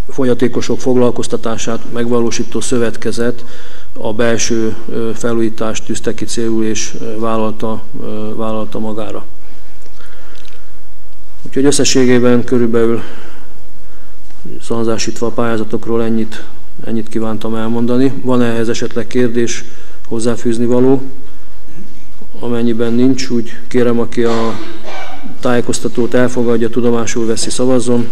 fogyatékosok foglalkoztatását megvalósító szövetkezet a belső felújítást tűzte ki célul és vállalta, vállalta magára. Úgyhogy összességében körülbelül szanzásítva a pályázatokról ennyit, ennyit kívántam elmondani. Van-e ehhez esetleg kérdés, hozzáfűzni való? Amennyiben nincs, úgy kérem, aki a tájékoztatót elfogadja, tudomásul veszi, szavazzon.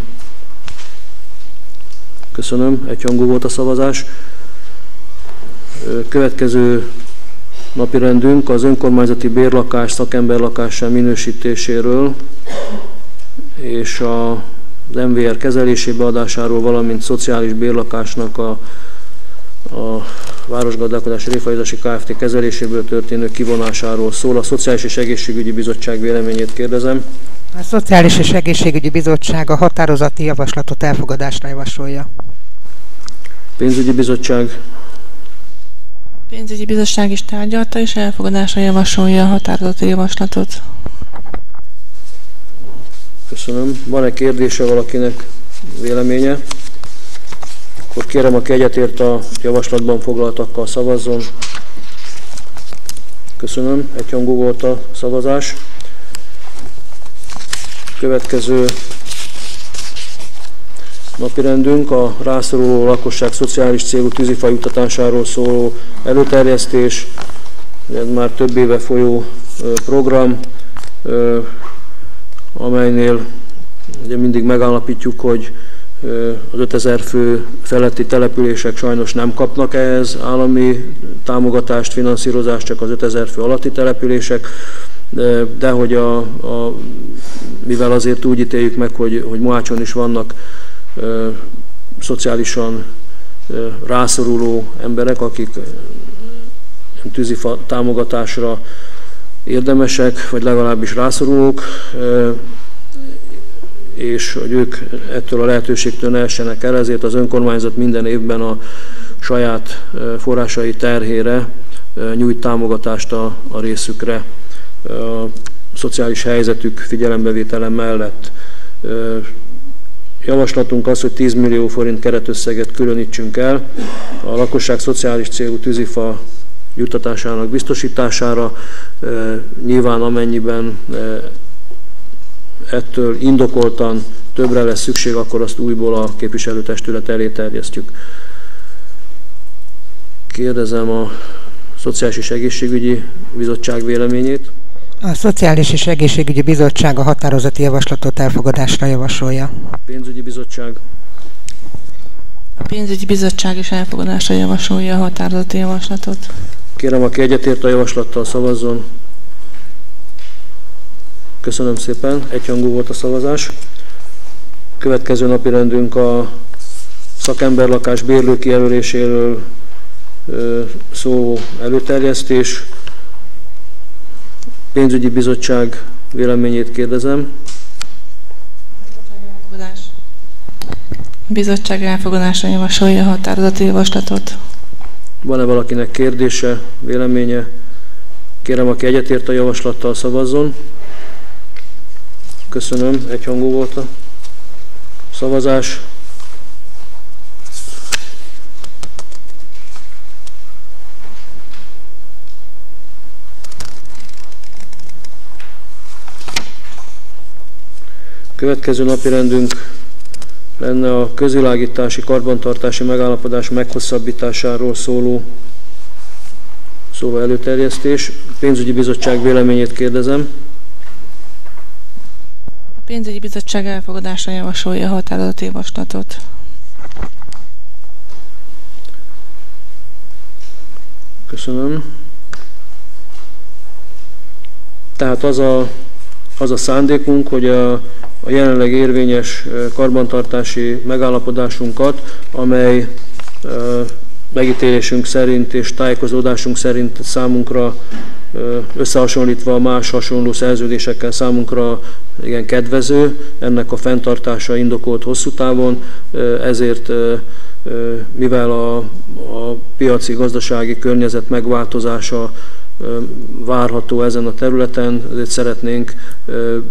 Köszönöm, egyhangú volt a szavazás. Következő napirendünk az önkormányzati bérlakás szakemberlakással minősítéséről és a, az MVR kezelésébe adásáról, valamint szociális bérlakásnak a, a Városgazdálkodási Réfajzási Kft. kezeléséből történő kivonásáról szól. A Szociális és Egészségügyi Bizottság véleményét kérdezem. A Szociális és Egészségügyi Bizottság a határozati javaslatot elfogadásra javasolja. Pénzügyi Bizottság. Pénzügyi Bizottság is tárgyalta, és elfogadásra javasolja a határozati javaslatot. Köszönöm. Van-e kérdése valakinek véleménye? Akkor kérem, aki egyetért a javaslatban foglaltakkal szavazzon. Köszönöm. Egyhangú volt a szavazás. Következő napirendünk a rászoruló lakosság szociális célú tűzifa juttatásáról szóló előterjesztés. Ez már több éve folyó program, amelynél ugye mindig megállapítjuk, hogy az 5000 fő feletti települések sajnos nem kapnak ehhez állami támogatást, finanszírozást, csak az 5000 fő alatti települések, de, hogy a, a, mivel azért úgy ítéljük meg, hogy, hogy Mohácson is vannak ö, szociálisan ö, rászoruló emberek, akik tűzifa támogatásra érdemesek, vagy legalábbis rászorulók, és hogy ők ettől a lehetőségtől ne essenek el, ezért az önkormányzat minden évben a saját forrásai terhére nyújt támogatást a, részükre a szociális helyzetük figyelembevétele mellett. Javaslatunk az, hogy 10 millió forint keretösszeget különítsünk el a lakosság szociális célú tűzifa juttatásának biztosítására. Nyilván amennyiben ettől indokoltan többre lesz szükség, akkor azt újból a képviselőtestület elé terjesztjük. Kérdezem a Szociális és Egészségügyi Bizottság véleményét. A Szociális és Egészségügyi Bizottság a határozati javaslatot elfogadásra javasolja. Pénzügyi Bizottság. A pénzügyi bizottság is elfogadásra javasolja a határozati javaslatot. Kérem, aki egyetért a javaslattal szavazzon. Köszönöm szépen, egyhangú volt a szavazás. Következő napi rendünk a szakemberlakás bérlő kijelöléséről szóló előterjesztés. Pénzügyi bizottság véleményét kérdezem. Bizottság elfogadásra javasolja a határozati javaslatot. Van-e valakinek kérdése, véleménye? Kérem, aki egyetért a javaslattal szavazzon. Köszönöm, egyhangú volt a szavazás. Következő napi rendünk lenne a közvilágítási karbantartási megállapodás meghosszabbításáról szóló, szóló előterjesztés. Pénzügyi bizottság véleményét kérdezem. A pénzügyi bizottság elfogadásra javasolja a határozati javaslatot. Köszönöm. Tehát az a, az a szándékunk, hogy a, a jelenleg érvényes karbantartási megállapodásunkat, amely megítélésünk szerint és tájékozódásunk szerint számunkra összehasonlítva más hasonló szerződésekkel számunkra igen kedvező, ennek a fenntartása indokolt hosszú távon, ezért mivel a, a piaci gazdasági környezet megváltozása várható ezen a területen, ezért szeretnénk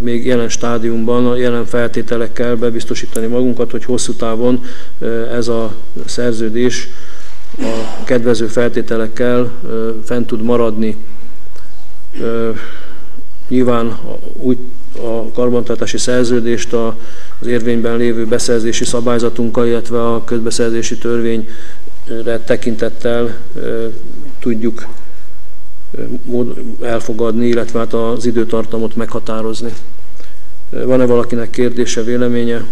még jelen stádiumban, a jelen feltételekkel bebiztosítani magunkat, hogy hosszú távon ez a szerződés a kedvező feltételekkel fent tud maradni. Nyilván úgy a karbantartási szerződést az érvényben lévő beszerzési szabályzatunkkal, illetve a közbeszerzési törvényre tekintettel tudjuk elfogadni, illetve hát az időtartamot meghatározni. Van-e valakinek kérdése, véleménye?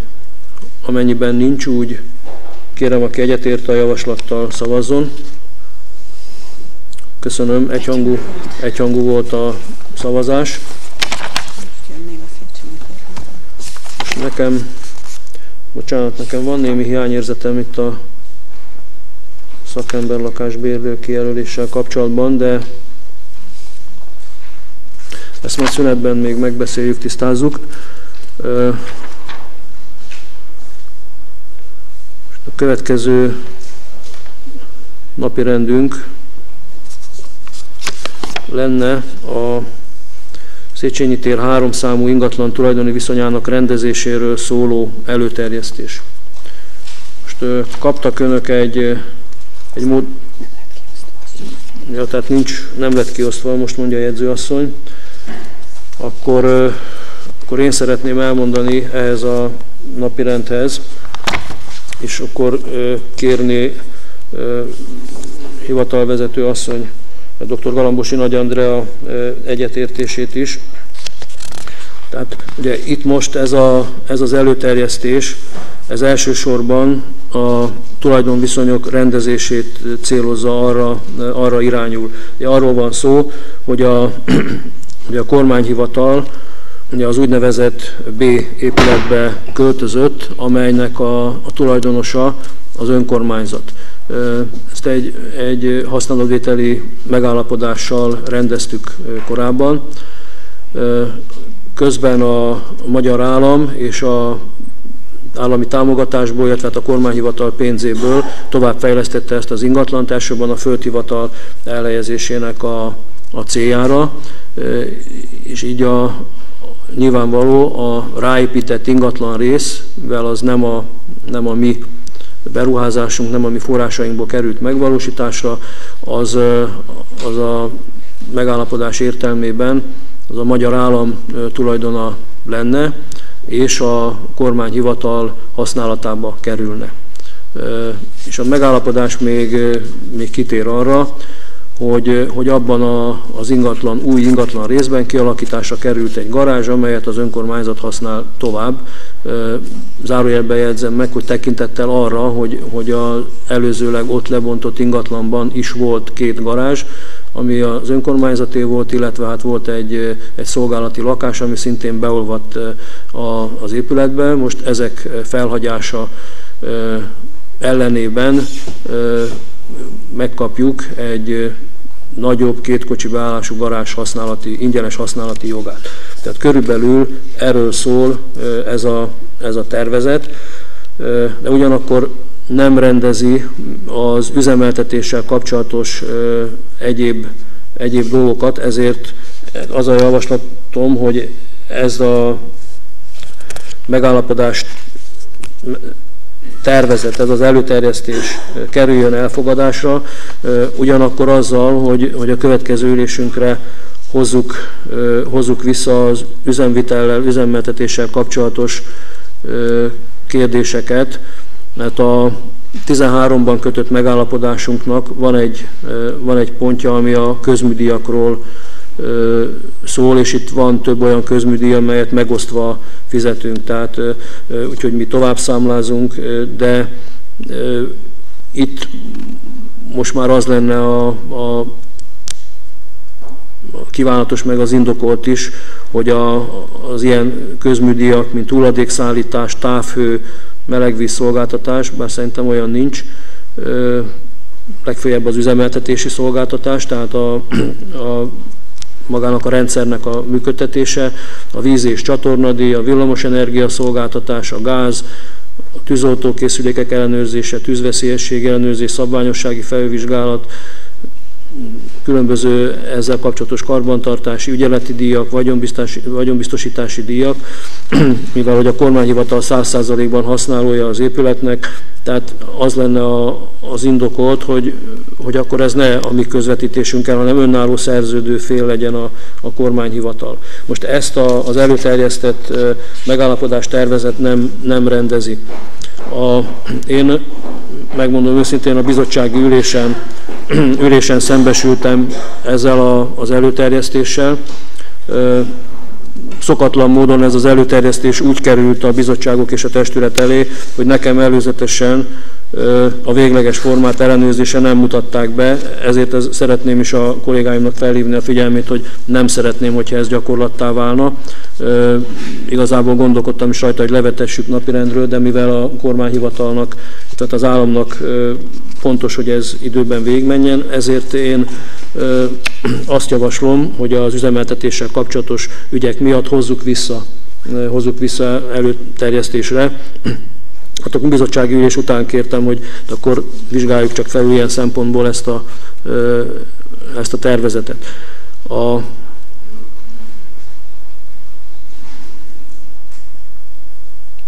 Amennyiben nincs úgy, kérem, aki egyetért a javaslattal szavazzon. Köszönöm, egyhangú, egyhangú volt a szavazás. Nekem, bocsánat, nekem van némi hiányérzetem itt a szakember lakásbérlő kijelöléssel kapcsolatban, de ezt majd szünetben még megbeszéljük, tisztázzuk. A következő napi rendünk lenne a Széchenyi tér három számú ingatlan tulajdoni viszonyának rendezéséről szóló előterjesztés. Most kaptak önök egy, egy mód... Ja, tehát nincs, nem lett kiosztva, most mondja a jegyzőasszony akkor, akkor én szeretném elmondani ehhez a napirendhez, és akkor kérni hivatalvezető asszony, dr. Galambosi Nagy Andrea egyetértését is. Tehát ugye itt most ez, a, ez az előterjesztés, ez elsősorban a tulajdonviszonyok rendezését célozza, arra, arra irányul. Ugye arról van szó, hogy a Ugye a kormányhivatal ugye az úgynevezett B épületbe költözött, amelynek a, a tulajdonosa az önkormányzat. Ezt egy, egy használóvételi megállapodással rendeztük korábban. Közben a magyar állam és a állami támogatásból, illetve hát a kormányhivatal pénzéből továbbfejlesztette ezt az ingatlant, elsősorban a földhivatal elhelyezésének a, a céljára, és így a, nyilvánvaló a ráépített ingatlan rész, mivel az nem a, nem a mi beruházásunk, nem a mi forrásainkból került megvalósításra, az, az a megállapodás értelmében az a magyar állam tulajdona lenne, és a kormányhivatal használatába kerülne. És a megállapodás még, még kitér arra, hogy, hogy abban a, az ingatlan, új ingatlan részben kialakításra került egy garázs, amelyet az önkormányzat használ tovább. Zárójelben jegyzem meg, hogy tekintettel arra, hogy, hogy az előzőleg ott lebontott ingatlanban is volt két garázs, ami az önkormányzaté volt, illetve hát volt egy, egy szolgálati lakás, ami szintén beolvadt az épületbe. Most ezek felhagyása ellenében megkapjuk egy nagyobb kétkocsi beállású garázs használati, ingyenes használati jogát. Tehát körülbelül erről szól ez a, ez a tervezet, de ugyanakkor nem rendezi az üzemeltetéssel kapcsolatos egyéb, egyéb dolgokat, ezért az a javaslatom, hogy ez a megállapodást tervezet, ez az előterjesztés kerüljön elfogadásra, ugyanakkor azzal, hogy, hogy a következő ülésünkre hozzuk, hozzuk vissza az üzemvitellel, üzemmeltetéssel kapcsolatos kérdéseket, mert a 13-ban kötött megállapodásunknak van egy, van egy pontja, ami a közműdiakról szól, és itt van több olyan közműdíj, amelyet megosztva fizetünk, tehát úgyhogy mi tovább számlázunk, de itt most már az lenne a, a kívánatos meg az indokolt is, hogy a, az ilyen közműdiak, mint hulladékszállítás, távhő, melegvíz szolgáltatás, bár szerintem olyan nincs, legfeljebb az üzemeltetési szolgáltatás, tehát a, a magának a rendszernek a működtetése, a víz és csatornadíj, a villamosenergia szolgáltatás, a gáz, a tűzoltókészülékek ellenőrzése, tűzveszélyesség ellenőrzés, szabványossági felvizsgálat, különböző ezzel kapcsolatos karbantartási, ügyeleti díjak, vagyonbiztosítási díjak, [CLEARS THROAT] mivel hogy a kormányhivatal 100%-ban használója az épületnek, tehát az lenne a, az indokolt, hogy, hogy akkor ez ne a mi közvetítésünkkel, hanem önálló szerződő fél legyen a, a kormányhivatal. Most ezt a, az előterjesztett megállapodás tervezet nem, nem rendezi. A, én megmondom őszintén a bizottsági ülésen, [CLEARS THROAT] ülésen szembesültem ezzel a, az előterjesztéssel. Szokatlan módon ez az előterjesztés úgy került a bizottságok és a testület elé, hogy nekem előzetesen a végleges formát ellenőrzése nem mutatták be, ezért ez, szeretném is a kollégáimnak felhívni a figyelmét, hogy nem szeretném, hogyha ez gyakorlattá válna. Igazából gondolkodtam is rajta, hogy levetessük napirendről, de mivel a kormányhivatalnak, tehát az államnak fontos, hogy ez időben végmenjen, ezért én azt javaslom, hogy az üzemeltetéssel kapcsolatos ügyek miatt hozzuk vissza, hozzuk vissza előterjesztésre Hát a bizottsági ülés után kértem, hogy akkor vizsgáljuk csak felül ilyen szempontból ezt a, ezt a tervezetet. A,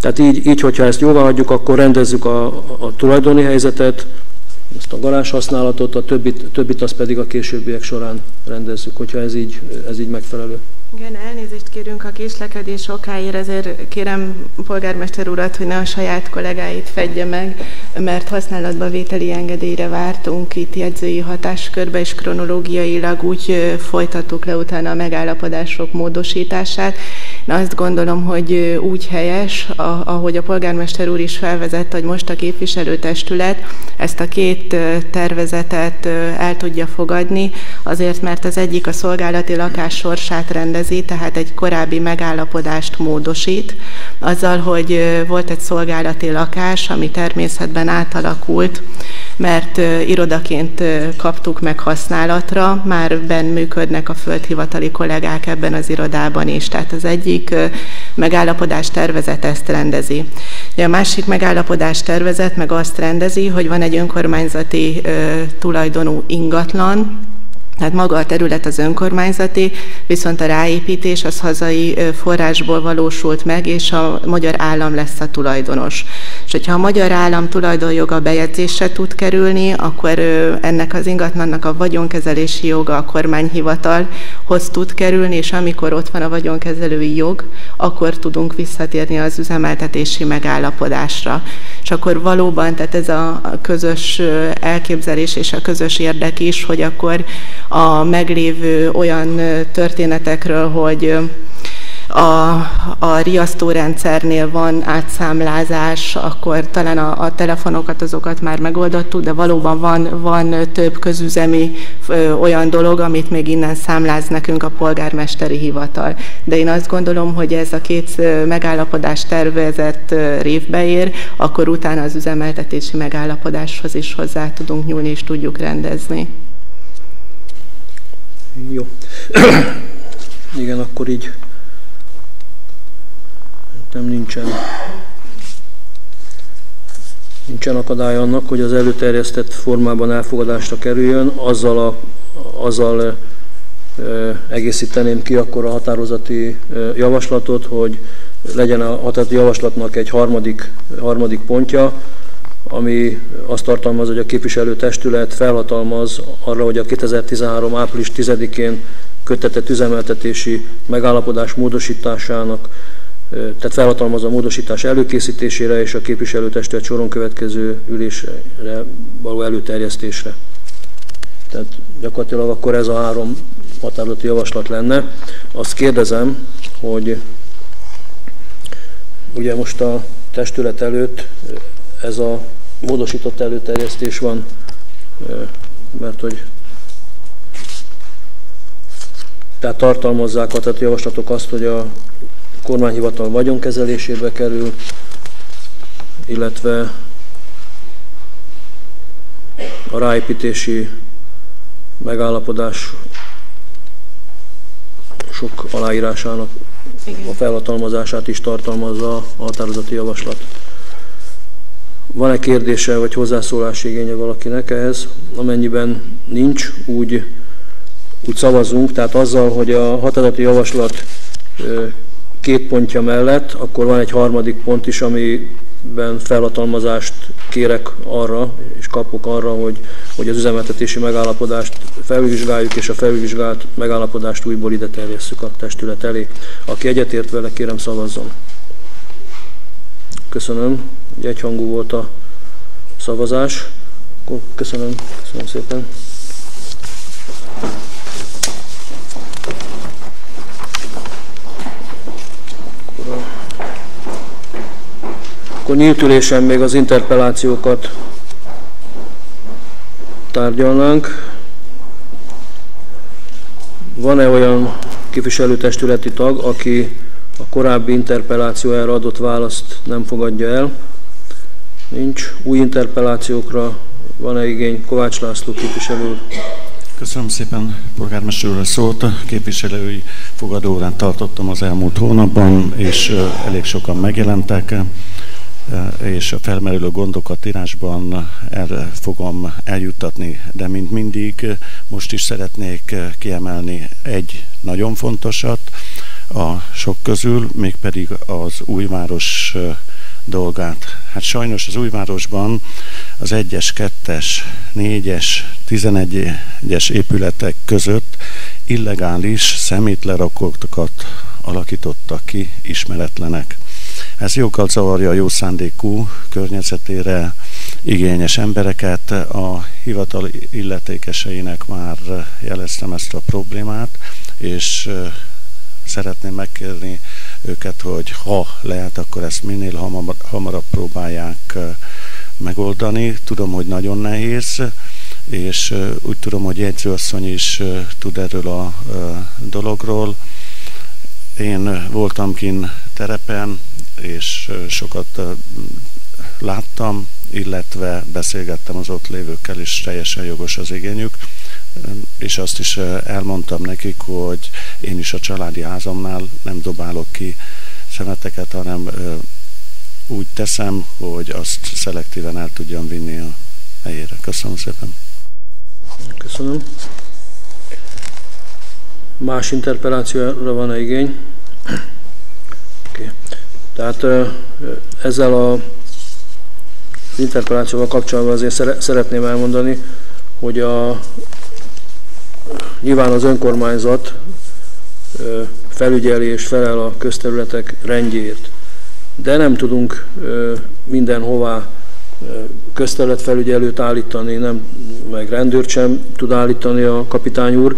tehát így, így, hogyha ezt jóvá hagyjuk, akkor rendezzük a, a tulajdoni helyzetet, ezt a garázs használatot, a többit, többit azt pedig a későbbiek során rendezzük, hogyha ez így, ez így megfelelő. Igen, elnézést kérünk a késlekedés okáért, ezért kérem polgármester urat, hogy ne a saját kollégáit fedje meg, mert használatba vételi engedélyre vártunk itt jegyzői hatáskörbe, és kronológiailag úgy folytattuk le utána a megállapodások módosítását. Én azt gondolom, hogy úgy helyes, ahogy a polgármester úr is felvezette, hogy most a képviselőtestület ezt a két tervezetet el tudja fogadni, azért mert az egyik a szolgálati lakás sorsát rendez rendezi, tehát egy korábbi megállapodást módosít, azzal, hogy volt egy szolgálati lakás, ami természetben átalakult, mert irodaként kaptuk meg használatra, már benn működnek a földhivatali kollégák ebben az irodában is. Tehát az egyik megállapodás tervezet ezt rendezi. A másik megállapodás tervezet meg azt rendezi, hogy van egy önkormányzati tulajdonú ingatlan, tehát maga a terület az önkormányzati, viszont a ráépítés az hazai forrásból valósult meg, és a magyar állam lesz a tulajdonos. És hogyha a magyar állam tulajdonjoga bejegyzésre tud kerülni, akkor ennek az ingatlannak a vagyonkezelési joga a kormányhivatalhoz tud kerülni, és amikor ott van a vagyonkezelői jog, akkor tudunk visszatérni az üzemeltetési megállapodásra. És akkor valóban, tehát ez a közös elképzelés és a közös érdek is, hogy akkor a meglévő olyan történetekről, hogy a, a riasztórendszernél van átszámlázás, akkor talán a, a telefonokat, azokat már megoldottuk, de valóban van, van több közüzemi ö, olyan dolog, amit még innen számláz nekünk a polgármesteri hivatal. De én azt gondolom, hogy ez a két megállapodás tervezett révbe ér, akkor utána az üzemeltetési megállapodáshoz is hozzá tudunk nyúlni és tudjuk rendezni. Jó. Igen, akkor így. Nem nincsen. Nincsen akadály annak, hogy az előterjesztett formában elfogadásra kerüljön, azzal, a, azzal e, egészíteném ki akkor a határozati e, javaslatot, hogy legyen a határozati javaslatnak egy harmadik, harmadik pontja, ami azt tartalmaz, hogy a képviselőtestület felhatalmaz arra, hogy a 2013. április 10-én kötetett üzemeltetési megállapodás módosításának, tehát felhatalmazza a módosítás előkészítésére és a képviselőtestület soron következő ülésre való előterjesztésre. Tehát gyakorlatilag akkor ez a három határozati javaslat lenne. Azt kérdezem, hogy ugye most a testület előtt ez a módosított előterjesztés van, mert hogy tehát tartalmazzák a tehát javaslatok azt, hogy a kormányhivatal vagyonkezelésébe kerül, illetve a ráépítési megállapodás sok aláírásának Igen. a felhatalmazását is tartalmazza a határozati javaslat. Van-e kérdése vagy hozzászólási igénye valakinek ehhez? Amennyiben nincs, úgy, úgy szavazunk, tehát azzal, hogy a határozati javaslat két pontja mellett, akkor van egy harmadik pont is, amiben felhatalmazást kérek arra, és kapok arra, hogy, hogy az üzemeltetési megállapodást felvizsgáljuk, és a felvizsgált megállapodást újból ide terjesszük a testület elé. Aki egyetért vele, kérem szavazzon. Köszönöm, egyhangú volt a szavazás. Köszönöm, köszönöm szépen. Akkor nyílt ülésen még az interpelációkat tárgyalnánk. Van-e olyan képviselőtestületi tag, aki a korábbi interpelációjára adott választ nem fogadja el? Nincs. Új interpelációkra van-e igény? Kovács László képviselő. Köszönöm szépen, polgármester úr, a szót. Képviselői fogadórán tartottam az elmúlt hónapban, és elég sokan megjelentek. És a felmerülő gondokat írásban erre fogom eljuttatni, de mint mindig most is szeretnék kiemelni egy nagyon fontosat a sok közül, mégpedig az újváros dolgát. Hát sajnos az újvárosban az 1-es, 2-es, 4-es, 11-es épületek között illegális szemétlerakókat alakítottak ki ismeretlenek. Ez joggal zavarja a jó szándékú környezetére igényes embereket. A hivatal illetékeseinek már jeleztem ezt a problémát, és szeretném megkérni őket, hogy ha lehet, akkor ezt minél hamarabb próbálják megoldani. Tudom, hogy nagyon nehéz, és úgy tudom, hogy jegyzőasszony is tud erről a dologról. Én voltam kin terepen, és sokat láttam, illetve beszélgettem az ott lévőkkel, és teljesen jogos az igényük, és azt is elmondtam nekik, hogy én is a családi házamnál nem dobálok ki szemeteket, hanem úgy teszem, hogy azt szelektíven el tudjam vinni a helyére. Köszönöm szépen. Köszönöm. Más interpelációra van-e igény? Okay. Tehát ezzel a interpelációval kapcsolatban azért szeretném elmondani, hogy a, nyilván az önkormányzat felügyeli és felel a közterületek rendjéért, de nem tudunk mindenhová közterületfelügyelőt állítani, nem, meg rendőrt sem tud állítani a kapitány úr,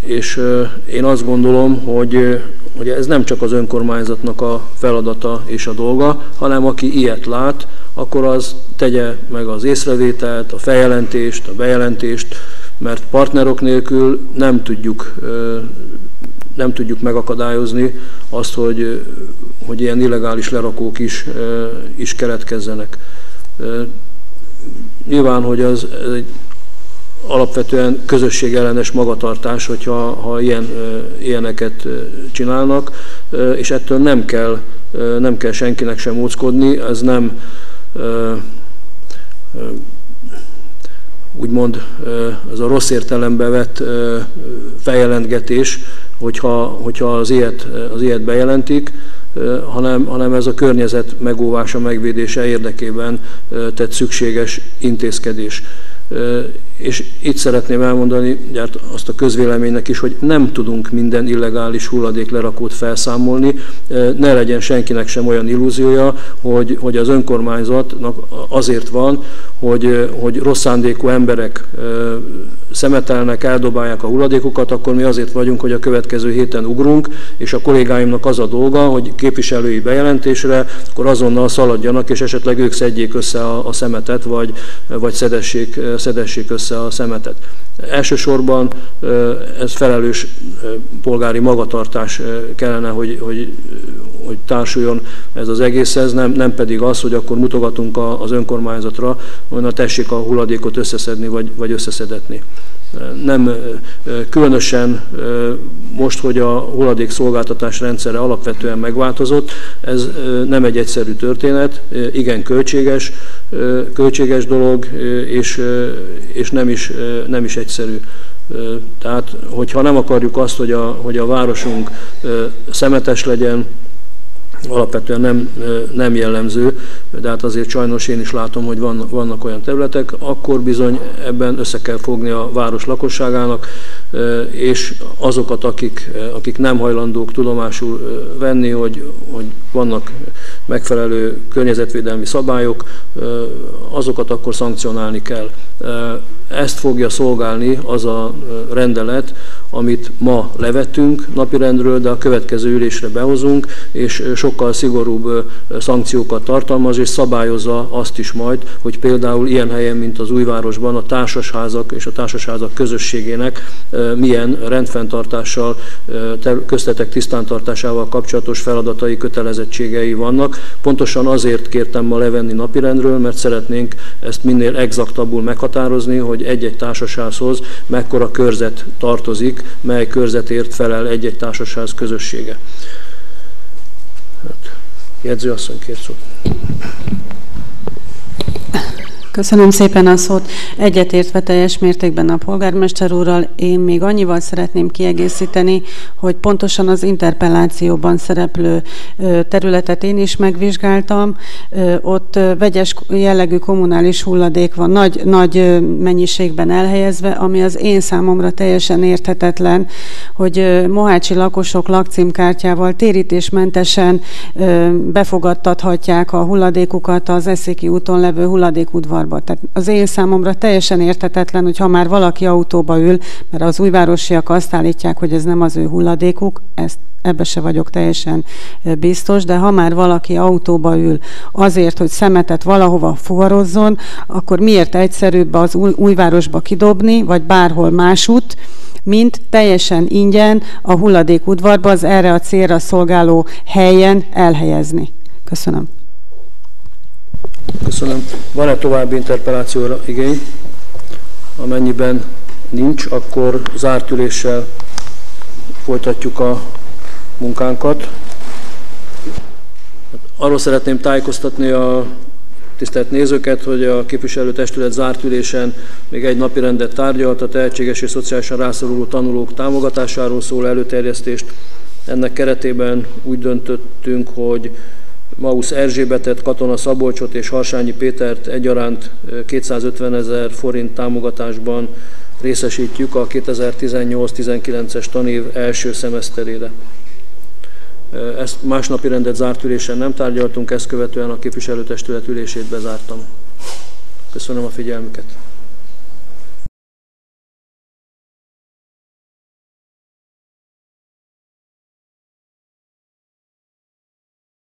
és én azt gondolom, hogy hogy ez nem csak az önkormányzatnak a feladata és a dolga, hanem aki ilyet lát, akkor az tegye meg az észrevételt, a feljelentést, a bejelentést, mert partnerok nélkül nem tudjuk, nem tudjuk megakadályozni azt, hogy, hogy ilyen illegális lerakók is, is keletkezzenek. Nyilván, hogy az egy alapvetően közösségellenes magatartás, hogyha ha ilyen, ilyeneket csinálnak, és ettől nem kell, nem kell senkinek sem óckodni, ez nem úgymond az a rossz értelembe vett feljelentgetés, hogyha, hogyha az, ilyet, az ilyet bejelentik, hanem, hanem ez a környezet megóvása, megvédése érdekében tett szükséges intézkedés. És itt szeretném elmondani gyárt azt a közvéleménynek is, hogy nem tudunk minden illegális hulladék lerakót felszámolni. Ne legyen senkinek sem olyan illúziója, hogy, hogy az önkormányzatnak azért van, hogy, hogy rossz szándékú emberek szemetelnek, eldobálják a hulladékokat, akkor mi azért vagyunk, hogy a következő héten ugrunk, és a kollégáimnak az a dolga, hogy képviselői bejelentésre, akkor azonnal szaladjanak, és esetleg ők szedjék össze a, a szemetet, vagy, vagy szedessék, szedessék össze a szemetet. Elsősorban ez felelős polgári magatartás kellene, hogy, hogy, hogy társuljon ez az egészhez, nem, nem pedig az, hogy akkor mutogatunk az önkormányzatra, hogy na tessék a hulladékot összeszedni, vagy, vagy összeszedetni nem különösen most, hogy a hulladék szolgáltatás rendszere alapvetően megváltozott, ez nem egy egyszerű történet, igen költséges, költséges dolog, és, és nem, is, nem is egyszerű. Tehát, hogyha nem akarjuk azt, hogy a, hogy a városunk szemetes legyen, alapvetően nem, nem jellemző, de hát azért sajnos én is látom, hogy van, vannak olyan területek, akkor bizony ebben össze kell fogni a város lakosságának, és azokat, akik, akik nem hajlandók tudomásul venni, hogy, hogy vannak megfelelő környezetvédelmi szabályok, azokat akkor szankcionálni kell. Ezt fogja szolgálni az a rendelet, amit ma levettünk napirendről, de a következő ülésre behozunk, és sokkal szigorúbb szankciókat tartalmaz, és szabályozza azt is majd, hogy például ilyen helyen, mint az újvárosban a társasházak és a társasházak közösségének milyen rendfenntartással, köztetek tisztántartásával kapcsolatos feladatai, kötelezettségei vannak. Pontosan azért kértem ma levenni napirendről, mert szeretnénk ezt minél exaktabbul meghatározni, hogy egy-egy társasházhoz mekkora körzet tartozik, mely körzetért felel egy-egy társasház közössége. Hát, jegyzőasszony kér szót. Köszönöm szépen a szót. Egyetértve teljes mértékben a polgármester úrral, én még annyival szeretném kiegészíteni, hogy pontosan az interpellációban szereplő területet én is megvizsgáltam. Ott vegyes jellegű kommunális hulladék van nagy, nagy mennyiségben elhelyezve, ami az én számomra teljesen érthetetlen, hogy mohácsi lakosok lakcímkártyával térítésmentesen befogadtathatják a hulladékukat az Eszéki úton levő hulladékudvarba autóba. Tehát az én számomra teljesen értetetlen, hogy ha már valaki autóba ül, mert az újvárosiak azt állítják, hogy ez nem az ő hulladékuk, ezt ebbe se vagyok teljesen biztos, de ha már valaki autóba ül azért, hogy szemetet valahova fuvarozzon, akkor miért egyszerűbb az új, újvárosba kidobni, vagy bárhol másút, mint teljesen ingyen a hulladékudvarba az erre a célra szolgáló helyen elhelyezni. Köszönöm. Köszönöm. Van-e további interpelációra igény? Amennyiben nincs, akkor zárt üléssel folytatjuk a munkánkat. Arról szeretném tájékoztatni a tisztelt nézőket, hogy a képviselőtestület zárt ülésen még egy napi rendet tárgyalt, a tehetséges és szociálisan rászoruló tanulók támogatásáról szól előterjesztést. Ennek keretében úgy döntöttünk, hogy Mausz Erzsébetet, Katona Szabolcsot és Harsányi Pétert egyaránt 250 ezer forint támogatásban részesítjük a 2018-19-es tanév első szemeszterére. Ezt másnapi rendet zárt ülésen nem tárgyaltunk, ezt követően a képviselőtestület ülését bezártam. Köszönöm a figyelmüket.